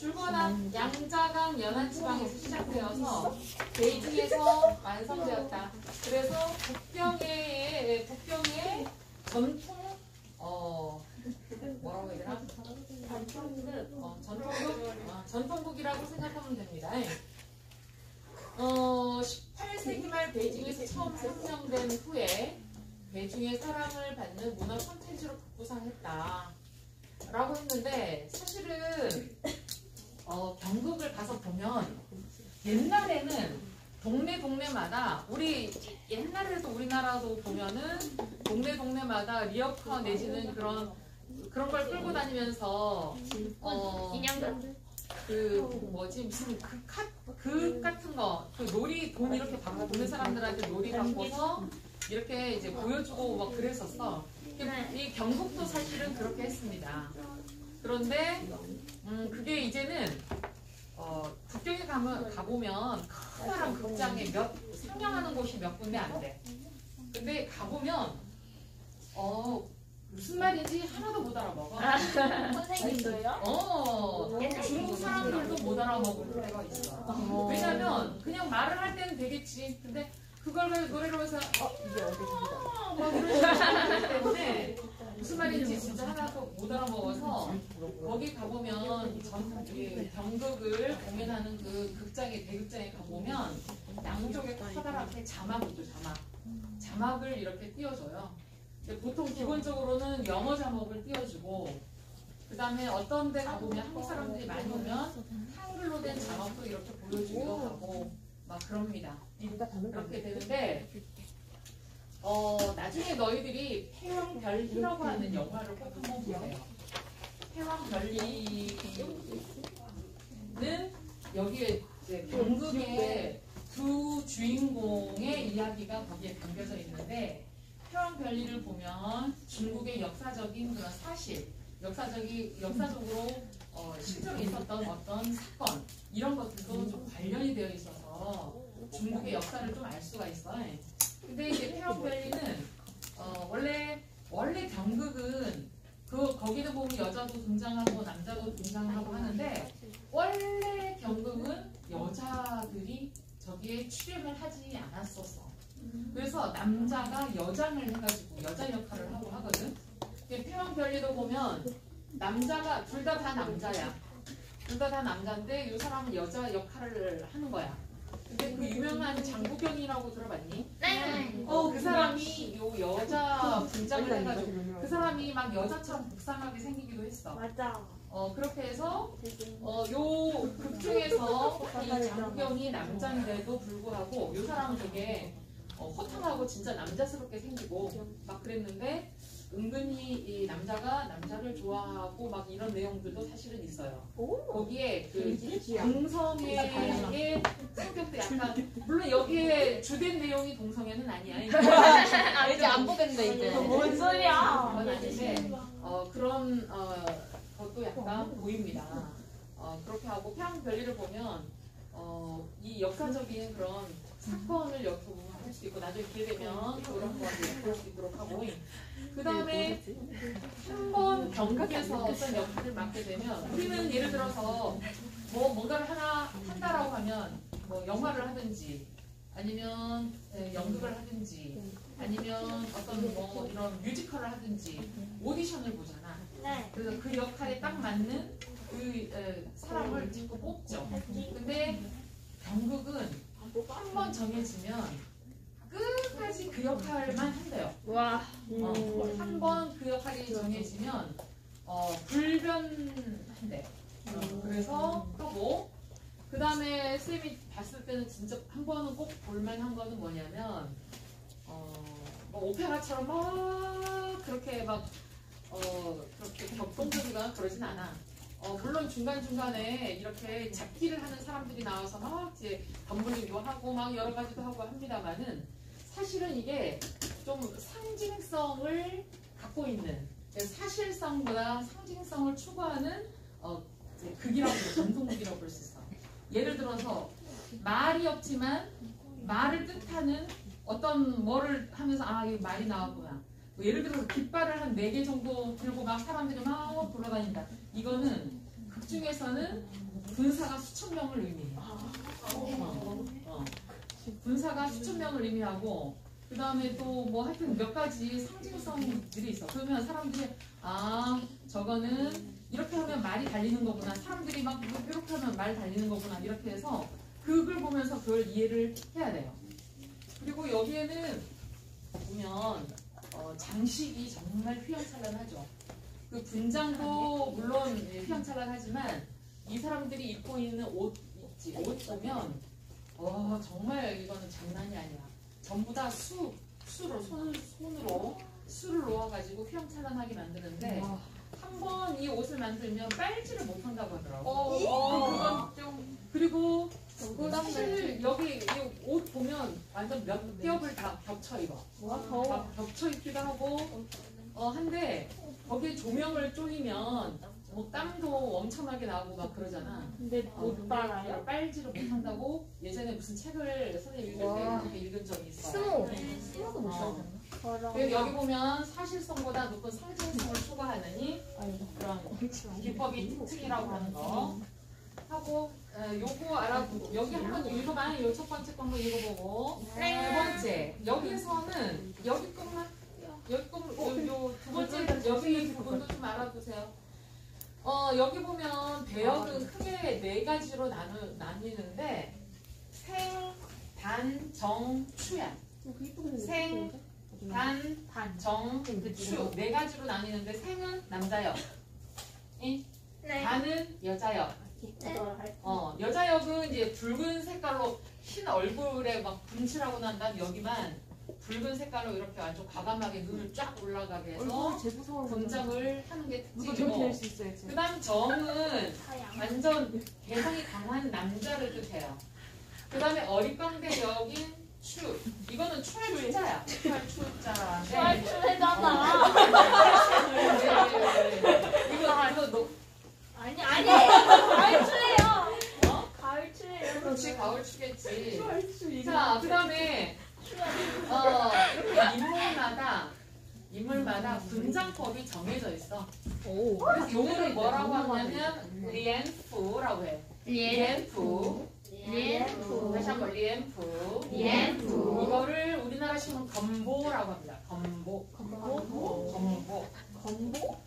줄거나 양자강 연안 지방에서 시작되어서 베이징에서 완성되었다. 그래서 북경의 북경의 전통 어 뭐라고 해야 되나? 어, 전통국? 어, 전통국이라고 생각하면 됩니다. 어, 18세기 말 베이징에서 처음 생성된 후에 대중의 사랑을 받는 문화 콘텐츠로 급부상했다. 라고 했는데 사실은 어, 경극을 가서 보면 옛날에는 동네 동네마다 우리 옛날에도 우리나라도 보면은 동네 동네마다 리어커 내지는 그런 그런 걸 끌고 다니면서 어, 그 뭐지 무슨 그 카 그 같은 거 그 놀이 돈 이렇게 받고 보는 사람들한테 놀이 받고서 이렇게 이제 보여주고 막 그랬었어. 이 경북도 사실은 그렇게 했습니다. 그런데 음 그게 이제는 어 북경에 가면 가보면 커다란 극장에 몇 상영하는 곳이 몇 군데 안 돼. 근데 가보면 어 무슨 말인지 하나도 못 알아먹어. 선생님도요? 어, 중국 사람들도 못 알아먹을 때가 있어. 왜냐면 그냥 말을 할 때는 되겠지. 근데 그걸 노래로 해서 어, 이게 어디입니다. 막 이런 식 때문에 무슨 말인지 진짜 하나도 못 알아먹어서 거기 가보면 전이 경극을 공연하는 그 극장에 대극장에 가보면 양쪽에 커다랗게 자막이 있죠 자막 자막을 이렇게 띄워줘요. 보통 기본적으로는 영어 자막을 띄워주고 그 다음에 어떤 데 가보면 한국 사람들이 많이 오면 한글로 된 자막도 이렇게 보여주기도 하고 막 그럽니다. 그렇게 되는데 어 나중에 너희들이 패왕별리라고 하는 영화를 꼭 한번 보세요. 패왕별리는 여기에 이제 경극의 두 주인공의 이야기가 거기에 담겨져 있는데 패왕별리를 보면 중국의 역사적인 그런 사실, 역사적이 역사적으로 어, 실제로 있었던 어떤 사건 이런 것들도 좀 관련이 되어 있어서 중국의 역사를 좀 알 수가 있어요. 근데 이제 페어밸리는 어, 원래 원래 경극은 그 거기도 보면 여자도 등장하고 남자도 등장하고 하는데 어 원래 경극은 여자들이 저기에 출연을 하지 않았었어. 그래서 남자가 여장을 해가지고 여자 역할을 하고 하거든. 태왕별리도 보면 남자가 둘 다다 남자야. 둘다다 남자인데 이 사람은 여자 역할을 하는 거야. 근데 그 유명한 장국영이라고 들어봤니? 네. 어, 그 사람이 요 여자 분장을 해가지고 그 사람이 막 여자처럼 복상하게 생기기도 했어. 맞아. 어, 그렇게 해서 어, 요 극 중에서 이 *laughs* 장국영이 남자인데도 불구하고 요 사람은 되게 어, 허탕하고 진짜 남자스럽게 생기고 막 그랬는데 은근히 이 남자가 남자를 좋아하고 막 이런 내용들도 사실은 있어요. 거기에 그 동성애의 성격도 약간 *laughs* 물론 여기에 주된 내용이 동성애는 아니야. *laughs* 아, 이제 안 보겠네, 이제. 뭔 소리야? 그건 아닌데 어, 그런 어, 것도 약간 보입니다. 어, 그렇게 하고 평 별리를 보면 어, 이 역사적인 그런 사건을 보면 할 수 있고 나중에 기회 되면 그런 거를 볼수 있도록 하고 그 다음에 한 번 경극에서 어떤 역할을 맡게 되면 우리는 예를 들어서 뭐 뭔가를 하나 한다라고 하면 뭐 영화를 하든지 아니면 네, 연극을 하든지 아니면 어떤 뭐 이런 뮤지컬을 하든지 오디션을 보잖아. 네. 그래서 그 역할에 딱 맞는 그 에, 사람을 자꾸 뽑죠. 근데 경극은 한 번 정해지면 끝까지 그 역할만 한대요. 와. 어, 한번 그 역할이 정해지면 어, 불변한대. 어, 그래서 하고 그 다음에 쌤이 봤을 때는 진짜 한 번은 꼭 볼만한 거는 뭐냐면 어, 뭐 오페라처럼 막 그렇게 막 어, 그렇게 격동적이거나 그러진 않아. 어, 물론 중간중간에 이렇게 잡기를 하는 사람들이 나와서 막 이제 덤블링도 하고 막 여러 가지도 하고 합니다만은 사실은 이게 좀 상징성을 갖고 있는 그래서 사실성보다 상징성을 추구하는 어, 극이라고 볼- 전통극이라고 볼 수 있어. 예를 들어서 말이 없지만 말을 뜻하는 어떤 뭐를 하면서 아 이거 말이 나왔구나. 뭐 예를 들어서 깃발을 한 네 개 정도 들고 막 사람들이 막 돌아다닌다. 이거는 극 중에서는 군사가 수천 명을 의미해. 어, 어. 군사가 수천 명을 의미하고 그 다음에 또 뭐 하여튼 몇 가지 상징성들이 있어. 그러면 사람들이 아 저거는 이렇게 하면 말이 달리는 거구나. 사람들이 막 이렇게 하면 말 달리는 거구나. 이렇게 해서 그걸 보면서 그걸 이해를 해야 돼요. 그리고 여기에는 보면 어, 장식이 정말 휘황찬란하죠. 그 분장도 물론 예, 휘황찬란하지만 이 사람들이 입고 있는 옷 있지 옷 보면 와 정말 이거는 장난이 아니야. 전부 다 수, 수로 손, 손으로 수를 놓아가지고 휘황찬란하게 만드는데 한 번 이 옷을 만들면 빨지를 못한다고 하더라고. 그건 좀 그리고 사실 여기 이 옷 보면 완전 몇 겹을 다 겹쳐 입어. 막 겹쳐 입기도 하고 어 한데 거기에 조명을 쪼이면 뭐 땀도 엄청나게 나고 막 그러잖아. 근데 못 빨아요? 빨지를 못한다고 예전에 무슨 책을 선생님 읽을 때 그렇게 읽은 적이 있어. 스모. 네. 스모도 못 어. 살잖아. 그래서 여기 보면 사실성보다 높은 상징성을 추구하느니 그런 기법이 특징이라고 하는 거 하고 어, 요거 알아보고 여기 한번 읽어봐. 요 첫 번째 거 한번 읽어보고 두 번째 여기서는 여기 것만 여기 것만 요두 번째 여기 부분도 좀 알아보세요. 어 여기 보면 배역은 크게 네 가지로 나누 나뉘는데 생, 단, 정, 추야. 생, 단, 정, 그 추. 네 가지로 나뉘는데 생은 남자역. 이 네. 단은 여자역. 어, 여자역은 이제 붉은 색깔로 흰 얼굴에 막 분칠하고 난 다음 여기만 붉은 색깔로 이렇게 완전 과감하게 눈을 쫙 올라가게 해서 분장을 하는 게 특징이고 그 다음 정은 완전 개성이 강한 남자를 뜻해요. 그 다음에 어리광대 역인 추 이거는 추할 추자야. 추할 추자인데 말투해잖아. *laughs* 이거 이거 너 아니 아니. 가을 추예요. 어? 가을 추예요. 그렇지 가을 추겠지. 자, 그 다음에 어, 이렇게 인물마다 인물마다 분장법이 정해져 있어. 그래서 요거를 뭐라고 하냐면 리엔프라고 해. 리엠프. 리엠프. 다시 한번 리엠프. 리엠프. 이거를 우리나라 식은 검보라고 합니다. 검보. 검보. 검보. 검보?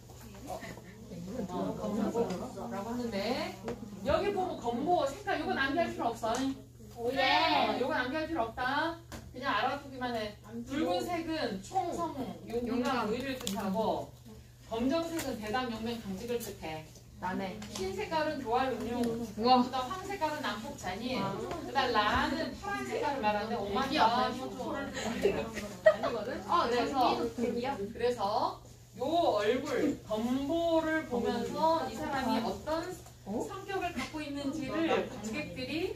어, 검보라고 하는데 여기 보면 검보 색깔 이건 암기할 필요 없어. 어, 예. 이건 암기할 필요 없다. 그냥 알아두기만 해. 붉은색은 총성, 용기가 의를 뜻하고 검정색은 대담, 용맹, 강직을 뜻해. 나네. 흰 색깔은 교활, 운용, 우와. 그다음 황 색깔은 난폭, 잔이, 그다음 라는 파란 색깔을 말하는데 흉포를 아니거든. 어, 그래서 그래서 요 얼굴 덤보를 보면서 이 사람이 어떤 성격을 갖고 있는지를 관객들이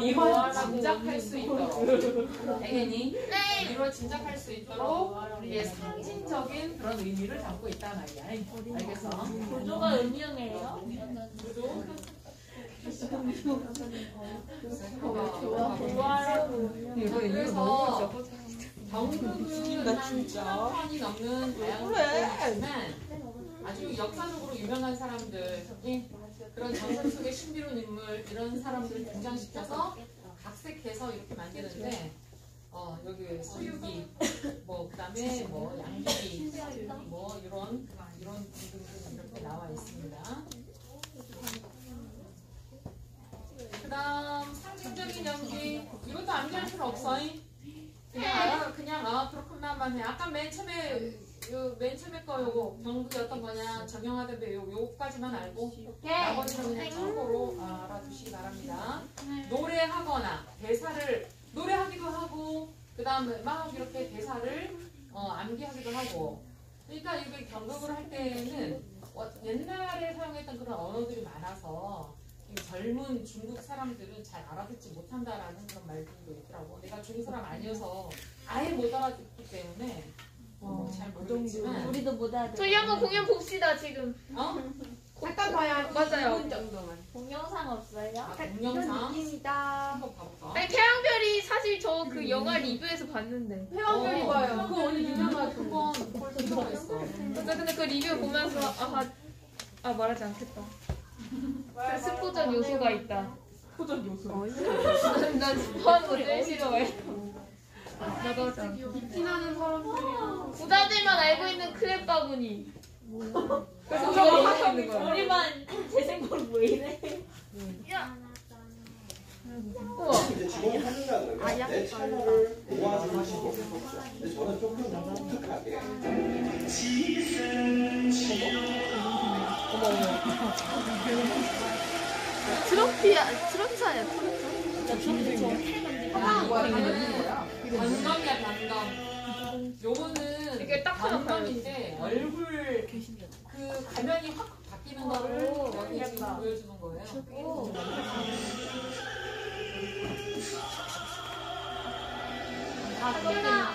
미로 짐작할 수 있도록 당연히 네. 미로 짐작할 수 있도록 이게 상징적인 그런 의미를 담고 있단 말이야. 알겠어? 조조가 음흉해요? 그래서 경극은 한 천여 편이 넘는 다양한 작품이지만 아주 역사적으로 유명한 사람들이 그런 전설 속의 신비로운 인물 이런 사람들을 등장시켜서 각색해서 이렇게 만드는데 어 여기 서유기 뭐 그다음에 뭐 양귀비 뭐 이런 이런 분들이 이렇게 나와 있습니다. 그다음 상징적인 연기 이것도 암기할 필요 없어. 그냥 알아 그냥 아 그렇구나만 해. 아까 맨 처음에 요, 맨 처음에 거 요거 경북이 어떤 거냐 정형화된 요 요거까지만 알고 나머지는 그냥 참고로 아, 알아두시기 바랍니다. 노래하거나 대사를 노래하기도 하고 그 다음에 막 이렇게 대사를 어, 암기하기도 하고 그러니까 이걸 경극을 할 때는 어, 옛날에 사용했던 그런 언어들이 많아서 이 젊은 중국 사람들은 잘 알아듣지 못한다라는 그런 말들도 있더라고. 내가 중국 사람 아니어서 아예 못 알아듣기 때문에 어, 잘 모르겠지만 우리도 못 알아. 저희 한번 공연 봅시다 지금. 어? 잠깐 봐야 맞아요. 2분 정도만. 동영상 없어요? 아, 동영상 느낌이다. 한번 봐볼까? 아니 태양별이 사실 저 그 영화 리뷰에서 봤는데. 회원별이 어, 봐요. 그거 오늘 유명한 그건 볼 필요가 있어. 근데 근데 그 리뷰 보면서 아, 아 말하지 않겠다. 그 스포전 요소가 있다. 포전 요소. 난 스포하는 거 제일 싫어해. 나도 하지 않아. 티나는 사람들이랑 부자들만 알고 있는 크랩 바구니. 그래서 저거 하고 있는 거야. 우리만 재생골 *laughs* 뭐 이래? 우와. 이제 직원 하느라는 내 차를 모아서 하시고 근데 저는 조금 독특하게 트로피야, 트로피사야, 뭐야? 당 거야. 단검이야 단검. 요거는 이게 딱 하나 단검인데 얼굴 그 가면이 확 바뀌는 거를 여기 지금 보여주는 거예요. 아, 그나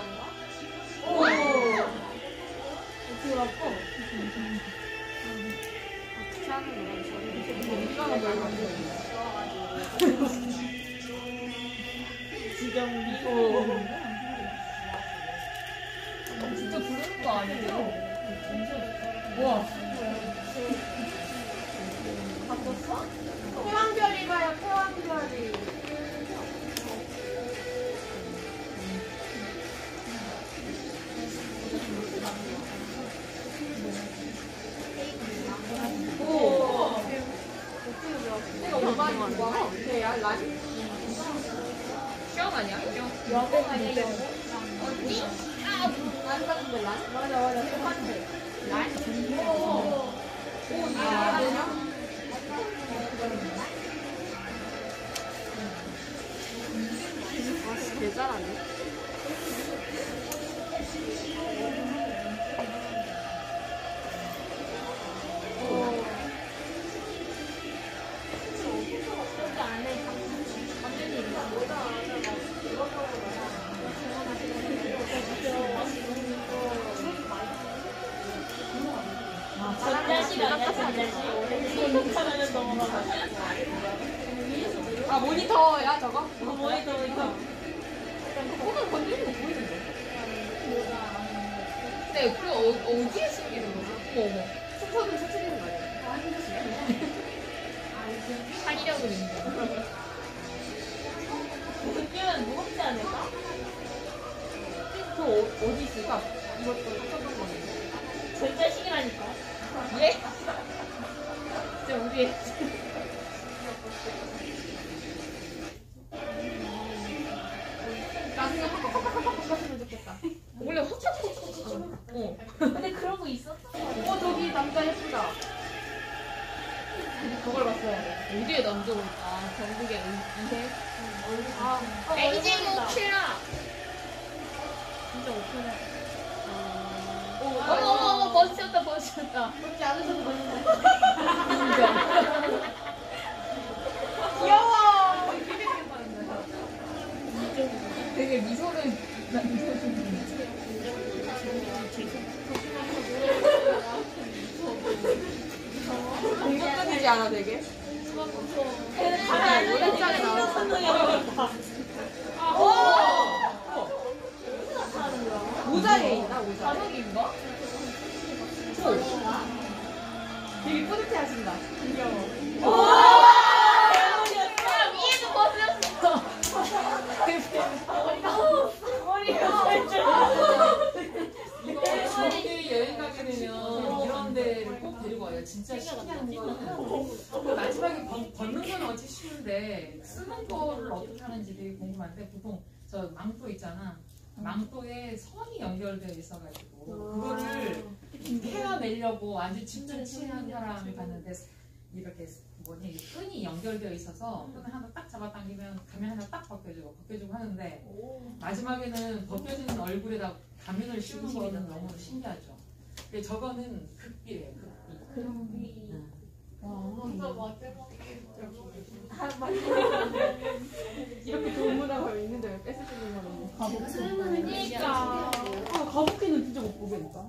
진짜 부르는 거 아니에요? 태왕별이 봐요. 태왕별이. 내가 얼마나 좋아? 걔야 라 인. 시험 아니야? 언니? 란 같은데 란? 맞아 맞아 똑같아. 란? 오. 오 얘가 알아냐? 개 잘하네. 어떻게 하는지 되게 궁금한데 보통 저 망토 있잖아. 망토에 선이 연결되어 있어가지고 그거를 헤어내려고 아주 집중치한 사람이 봤는데 이렇게 뭐니 끈이 연결되어 있어서 끈을 하나 딱 잡아당기면 가면 하나 딱 벗겨지고 벗겨지고 하는데 마지막에는 벗겨지는 얼굴에다 가면을 씌우는 거는 너무 신기하죠. 근데 저거는 극비래요, 극 비. 응. 이렇게 좋은 문화가 있는데 왜 뺏을 수 있는 거는? 그러니까. 아 진짜 못 보겠다.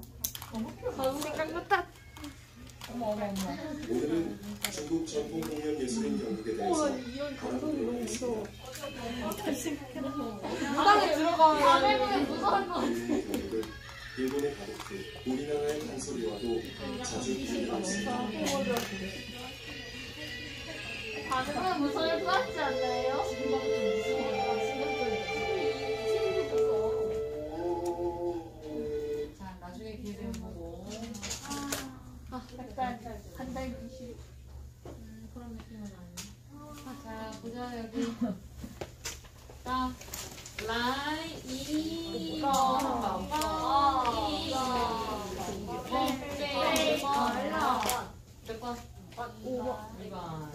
생각보다 어머 어머 어머. 오늘은 중국 전통 공연 예술인 경북에 대해서 이런 감성이 너무 무서워. 무당에 들어가면 인류의 교육을 일본의 가족들, 우리나라의 한소리와도 자주 비교해봤습니다. 반응은 무서울 것 같지 않나요? 자 나중에 기회 되면 보고. 약간 한달 뒤시. 그런 느낌은 아니야. 자 보자 여기. 자 라이 이 번. 몇 번? 2번.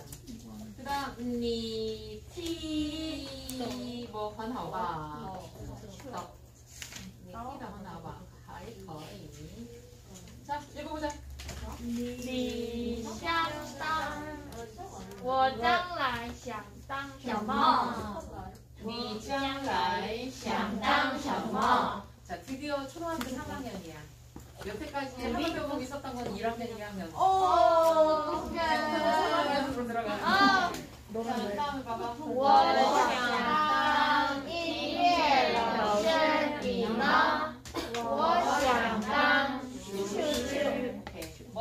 그 다음, 니, 티, 뭐, 很好吧? 더. 你听得很好吧?还可以. 자, 읽어보자. 你想当，我将来想当什么？ 你将来想当什么? 자, 드디어 초등학교 3학년이야. 여태까지 한번 교복 있었던 건 1학년, 2학년. 어, 어떡해. 3학년으로 들어가. 아, 자, 다음에 봐봐. 我想当音乐老师，你呢？我想当厨师。 오케이. 뭐?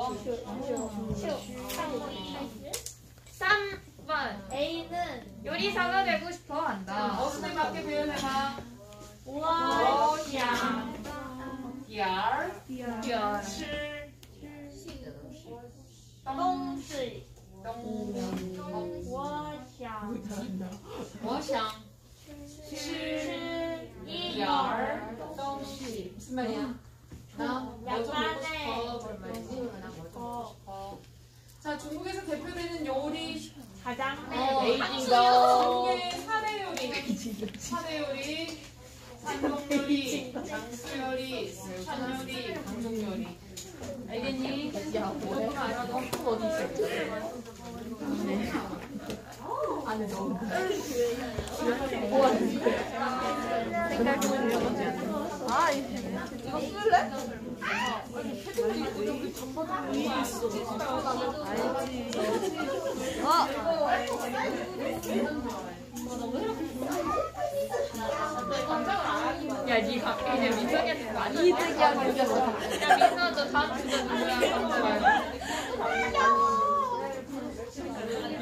3번 A는 요리사가 되고 싶어 자, 한다. 어순에 맞게 표현해봐. 我想第二，吃东西。我想我想吃一点点儿东西。 무슨 말이야? 나뭐 좀 먹고 싶어. 그런 말이지. 나뭐 좀 먹고 싶어. 자, 중국에서 대표되는 요리 자장면. 어, 베이징거. 한국의 4대 요리. 4대 요리. 산동 요리, 장수 요리, 스촨 요리, 강동 요리. 알겠니? 야? 조금 알아도 어디 있어? 안에 넣어. 아 이거 이거 쓸래? 야, 니 가, 이제 민석이한테 많이 이득이야, 그겼어. 야, 민석아, 너 다음 주제 누구야?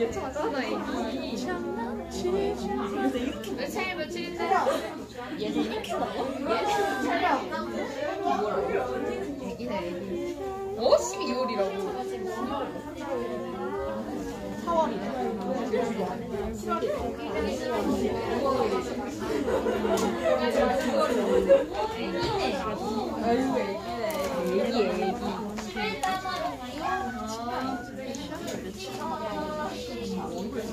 애기 며칠 며칠인데 얘는 이렇게 나와? 애기네 애기 어? 12월이라고 啊 아무 때나. 팔, 팔절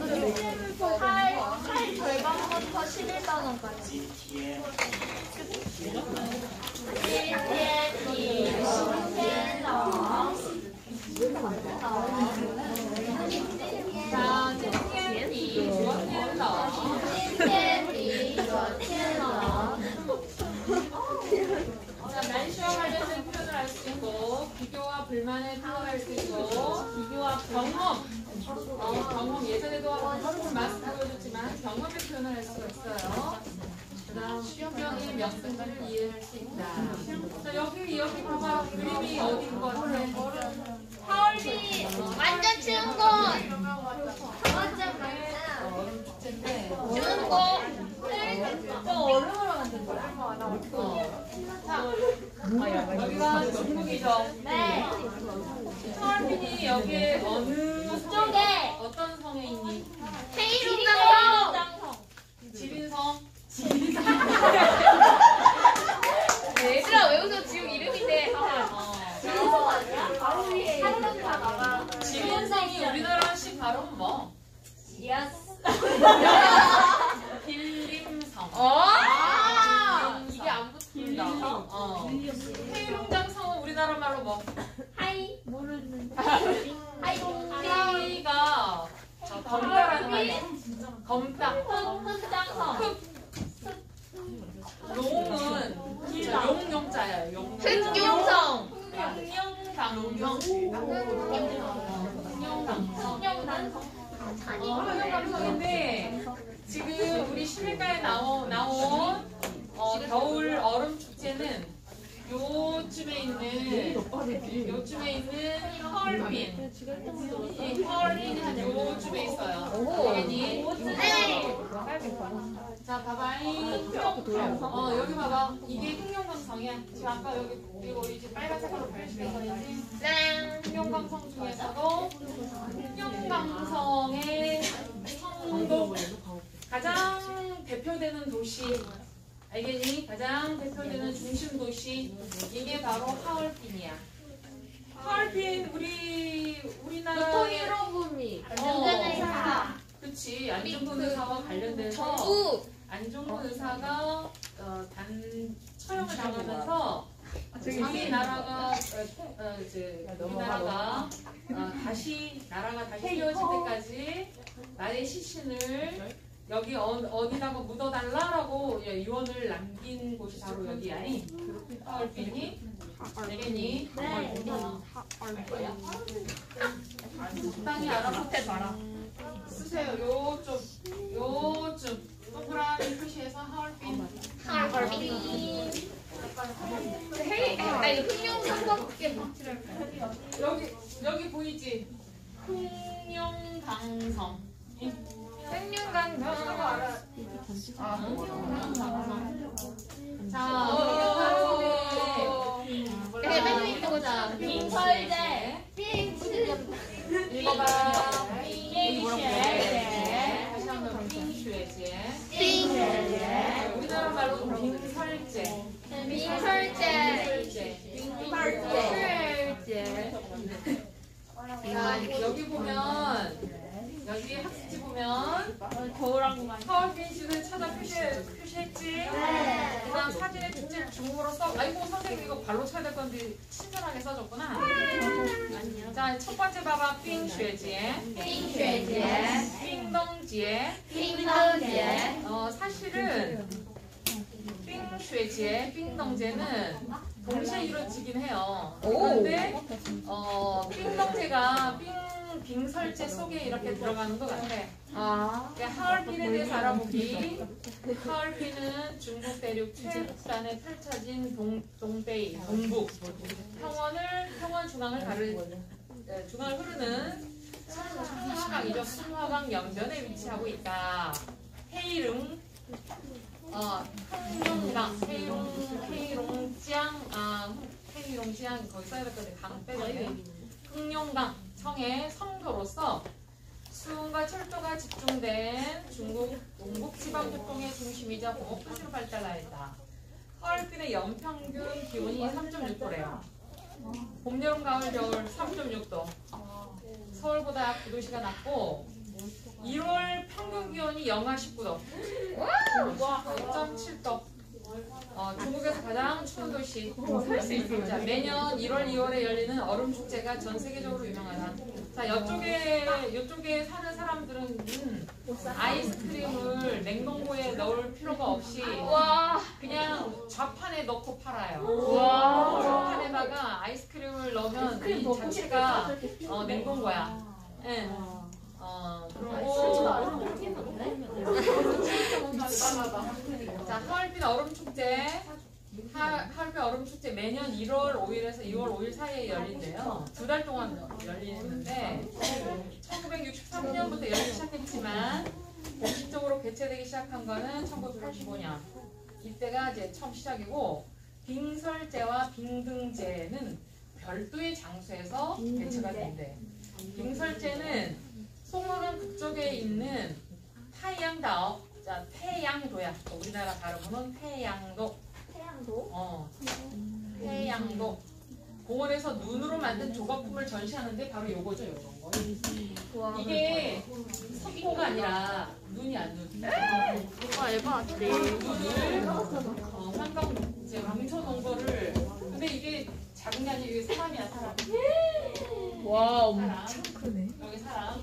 冷。 자, 난시험하려는 표현을 할수 있고, 비교와 불만을 표현할 수 있고, 비교와 경험. 어, 경험 예전에도 한번 말씀 보여줬지만 경험의 표현을 할 수가 있어요. 그다음 시험형의 명승들을 이해할 수 있다. 자, 여기 여기 봐봐 그림이 어디인 것 같아? 하얼빈 완전 추운 곳. 완전 완전 추운 곳. 저 얼음으로 만든 거야? 어. 자, 여기가 중국이죠. 네. 하얼빈이 여기에 어느 성에 쪽에 어떤 성에 있니? 헤이룽장성. 지린성. 얘들아 왜 웃어 지금 이름인데 어. 지린성 아니야? 바로 위에. 지린성이 우리나라식 발음 뭐? Yes. 길림성. 어? 이게 안 붙는다. 어. 해룡장 성은 우리나라 말로 뭐? 하이 모르는. 하이롱. 하이가 저 검다라는 말이야. 검다. 흑장성. 저 용용자예요. 용. 흑용성 흑룡강용. 흑룡강성. 흑룡단 성. 어, 흑룡강성인데 지금 우리 시내가에 나온 나온 어, 겨울 얼음 축제는 요쯤에 있는 요쯤에 있는 헐빈 이 헐빈이 한 요쯤에 있어요. 네. 자 봐봐 이 어, 여기 봐봐 이게 흑룡강성이야. 지금 아까 여기 그리고 지금 빨간색으로 표시된 거지. 흑룡강성 중에서도 흑룡강성의 성도 가장 대표되는 도시 알겠니? 가장 대표되는 중심 도시 이게 바로 하얼빈이야. 하얼빈 우리 우리나라 의 유럽음이. 안전한 의사. 그치 안중근 의사와 관련돼서 전부 안중근 의사가 어, 단 처형을 당하면서 자기 나라가 어, 어, 이제 우리나라가 어, 다시 나라가 다시 세워질 때까지 나의 시신을 여기 어, 어디다가 묻어달라라고 예, 유언을 남긴 곳이 바로 여기야. 하얼빈이 되겠니? 네. 적당히 알아보세요. 쓰세요. 요쪽 요쪽 동그라미 표시해서 하얼빈. 하얼빈. 헤이 아 이거 흑용성밖에 여기 여기 보이지? 흑룡강성. 흑룡강성 아, 흑룡강성. 자, 이게 맨 위에 거잖아 빙설제. 읽어봐. 빙설제. 다시 한번 빙슈에제. 빙설제. 우리나라 말로 빙설제. 빙설제. 빙설제. 자, 여기 보면 여기 학습지 보면 겨울왕국만 서울 빈씨는 찾아 표시 표시했지? 네. 그 다음 사진에 국제 중국어로 써. 아이고 선생님 이거 발로 쳐야 될 건데 친절하게 써줬구나. 네. 자, 첫 번째 봐봐. 빙쉐지에. 빙쉐지에. 빙동지에. 빙동지에. 어, 사실은 빙쉐지에, 빙동제는 동시에 이루어지긴 해요. 그런데 어, 빙동제가 빙 빙설제 속에 이렇게 들어가는 것 같아. 아. 그러니까 하얼빈에 대해서 알아보기. *laughs* 하얼빈은 중국 대륙 최북단에 펼쳐진 동, 동베이, 동북, 평원을, 평원 중앙을 가르, 네, 중앙을 흐르는 순화강이죠. 순화강 연변에 위치하고 있다. 헤이릉, 어, 흥룡강, 헤이롱, 헤이롱지ang, 아, 헤이롱지ang, 거기 써야 될 건데 강 빼졌네. 흥룡강, 청의 성도로서 수은과 철도가 집중된 중국 동북 지방 활동의 중심이자 공업 도시로 발달하였다. 하얼빈의 연평균 기온이 3.6도래요. 봄, 여름, 가을, 겨울 3.6도. 서울보다 9도씨가 낮고 1월 평균 기온이 영하 19도. 5.7도. 어, 중국에서 가장 추운 도시. 자, 매년 1월, 2월에 열리는 얼음 축제가 전 세계적으로 유명하다. 자, 이쪽에 이쪽에 사는 사람들은 음, 아이스크림을 냉동고에 넣을 필요가 없이 그냥 좌판에 넣고 팔아요. 좌판에다가 아이스크림을 넣으면 이 자체가 어, 냉동고야. 예. 어, 그리고 *laughs* 자, 하얼빈 얼음 축제. 하, 하얼빈 얼음 축제 매년 1월 5일에서 2월 5일 사이에 열린대요. 두 달 동안 열리는데 1963년부터 열리기 시작했지만 공식적으로 개최되기 시작한 거는 1985년. 이때가 이제 처음 시작이고 빙설제와 빙등제는 별도의 장소에서 개최가 된대. 빙설제는 송원은 북쪽에 있는 타이양다오, 자 태양도야. 우리나라 발음은 태양도. 태양도, 어, 태양도. 공원에서 눈으로 만든 조각품을 전시하는데 바로 요거죠, 요런 거. 이게 석고가 아니라 눈이 안 눈. 와 에바 네. 눈을 어, 환경 이제 뭉쳐놓은 거를. 근데 이게 작은 게 아니라 이게 사람이야, 사람. 와 엄청 크네. 여기 사람.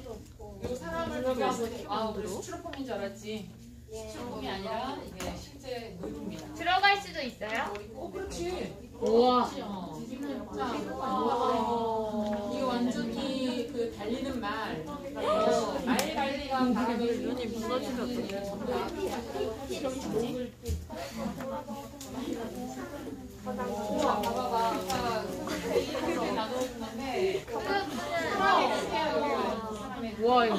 이 사람을 우리가 아, 우리 스티로폼인 줄 알았지. 스티로폼이 아니라 이게 실제 눈입니다. 들어갈 수도 있어요? 어, 그렇지. 우와. 어. 자, 어, 이거 완전히 그 달리는 말. 어, 말 관리가 바람에 눈이 무너지면 우와, 봐봐봐. 아까 이렇게 나눠준 건데. 사람이 이렇게 해요. 와 이거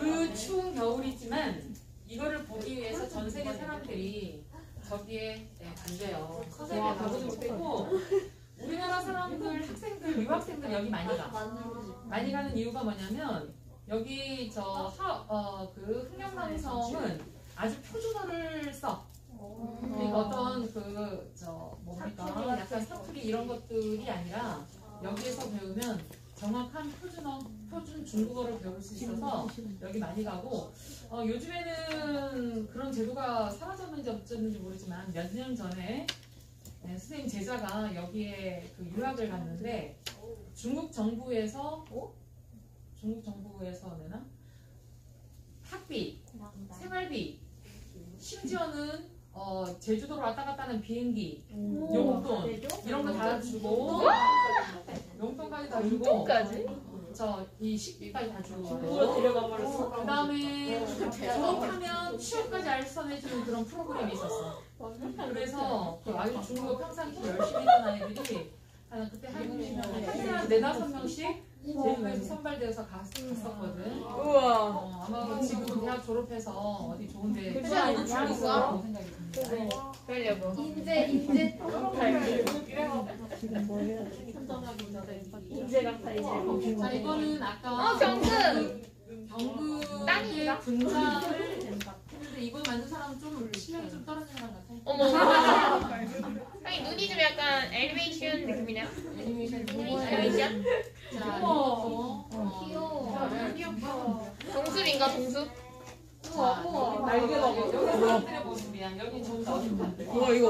그 추운 겨울이지만 이거를 보기 위해서 전 세계 사람들이 저기에 네, 간대요. 서세계 가보지 못했고 우리나라 사람들, 학생들, 유학생들 여기 많이 가. 많이 가는 이유가 뭐냐면 여기 저그 흥령남성은 아주 표준어를 써. 그러니까 어떤 그 저 뭡니까 약간 사투리 이런 것들이 아니라 여기에서 배우면 정확한 표준어, 표준 중국어를 배울 수 있어서 여기 많이 가고 어, 요즘에는 그런 제도가 사라졌는지 어쩌는지 모르지만 몇 년 전에 네, 선생님 제자가 여기에 그 유학을 갔는데 중국 정부에서 어? 중국 정부에서 내나 학비, 생활비, 심지어는 어, 제주도로 왔다 갔다 하는 비행기, 용돈 이런 거 다 주고. 용돈까지 다 주고. 용돈까지? 저 이 식비까지 다 주고. 중국으로 데려가 버렸어. 그 다음에 졸업하면 취업까지 알선해주는 그런 프로그램이 있었어. 그래서 그 아주 중국어 평상시 열심히 했던 아이들이 한 그때 한 네다섯 명씩 제주도에서 선발되어서 갔, 갔었거든. 우와. 어, 아마 지금 대학 졸업해서 어디 좋은데? 줄 있어. 그러려고. 인제. 인재랑 다 이제. 자 이거는 아까 어, 경금! 경금의? 분장을 했는데 이거 만든 사람 좀 실력이 좀 떨어지는 것 같아. 어머. *laughs* 아니, 눈이 좀 약간 애니메이션 느낌이네요. 애니메이션 애니메이션? 자, 이거 어, 동숲인가 동숲? 자, 여기 날개가 뭐 여기 사람들의 모습이야. 여기 전부 다 어디 건데? 와이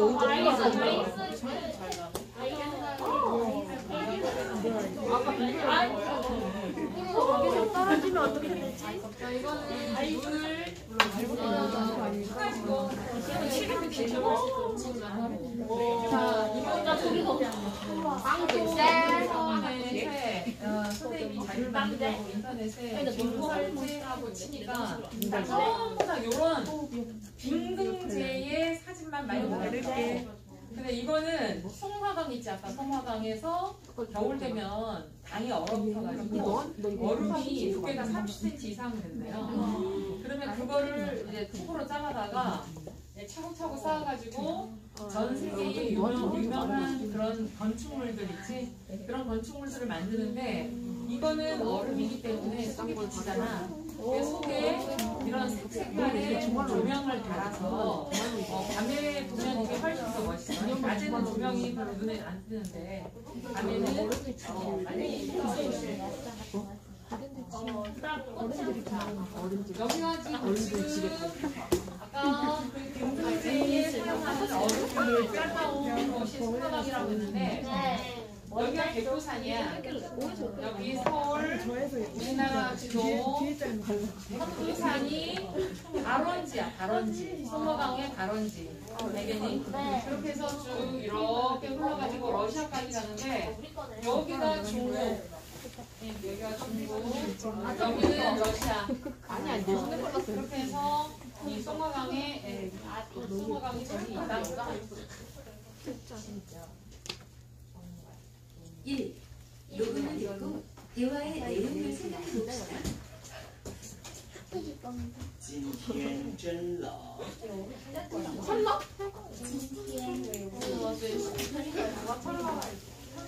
거 엄청 떨어지면 어떻게 되지? 자, 이거는 뒤로 자, 이거는 인터넷에 어, 선생님이 만들고 인터넷에 설치하고 치니까 다 이런 빙등제의 사진만 많이 나오는데 근데 이거는 송화강 있지 아까 송화강에서 겨울 되면 강이 얼어붙어가지고 얼음이 두께가 30cm 이상 된대요. 그러면 그거를 이제 잘라다가 이제 차곡차곡 쌓아가지고 전 세계에 유명, 유명한 그런 건축물들 있지? 그런 건축물들을 만드는데 이거는 얼음이기 때문에 속이 붙이잖아. 그 속에 이런 색색깔의 조명을 달아서 어, 밤에 보면 이게 훨씬 더 멋있어. 낮에는 조명이 별로 눈에 안 띄는데 밤에는 어, 많이 여기가 지금 아까 그 경주제에 사용하는 얼음을 잘라온 것이 송화강이라고 했는데 여기가 백두산이야. 여기 서울 우리나라 지도 백두산이 발원지야 발원지. 송화강의 발원지. 알겠니? 그렇게 해서 쭉 이렇게 흘러가지고 러시아까지 가는데 여기가 중국 여기가 중국 여기는 러시아. 아니 아니 그렇게 해서 이 송화강에 에, 송화강이 저기 있다 1. 녹음을 듣고 대화의 내용을 생각해 봅시다.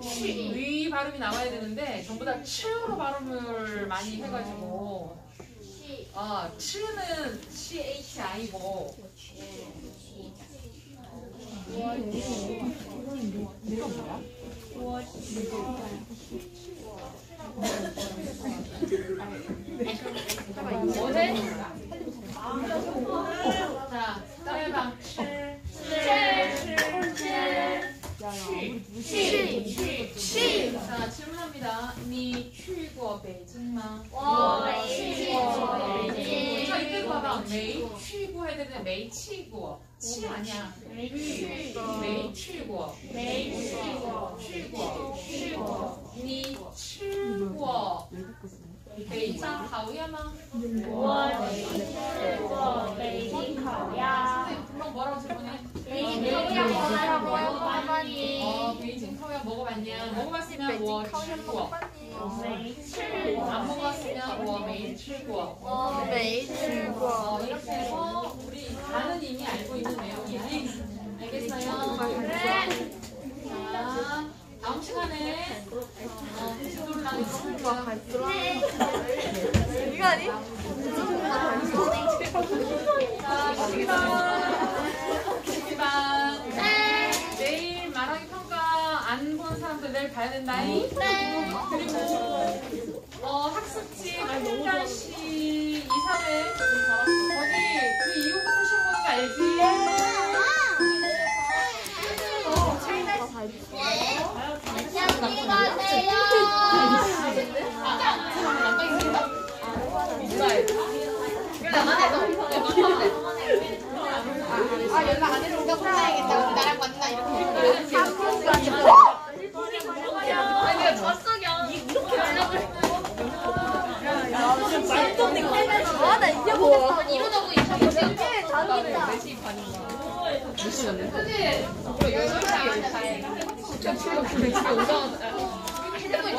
치, 위 발음이 나와야 되는데 전부 다 치으로 발음을 많이 해가지고 아, 치는 CHI고 뭐해? 자, 따라해봐. 去. 자, 질문합니다. 你去过北京吗. 我，去过北京. 자, 이때 봐봐. 没去过 해야 되는데 没去过. 去 아니야. 没去过. 没去过. 没去过. 去过. 去过. 你去过. 징 가오야吗? 선생님 금방 뭐라고 질문해? 어, 베이징 카오야 먹어봤냐? 먹어봤으면 我吃过. 안 먹어봤으면 我没吃过. 어, 이렇게 해서 우리 다는 이미 알고 있는 내용이지. 알겠어요? 자, 다음 시간에 어, 지도를 나누는 거 이거 아니? 자, 시기반. 시기반. 내일 말하기 평가 안 본 사람들 내일 봐야 된다잉. 그리고 어, 학습지 1-2, 3회 거기 그 이후부터 시험 보는 거 알지? 아 연락 안 해주니까 혼나야겠다. 나랑 만나 이렇게. 아니 내가 졌어 이러다고 인터뷰 이게 다르겠다. 4시 반인가? 그지? 그럼 8시 10시에. 지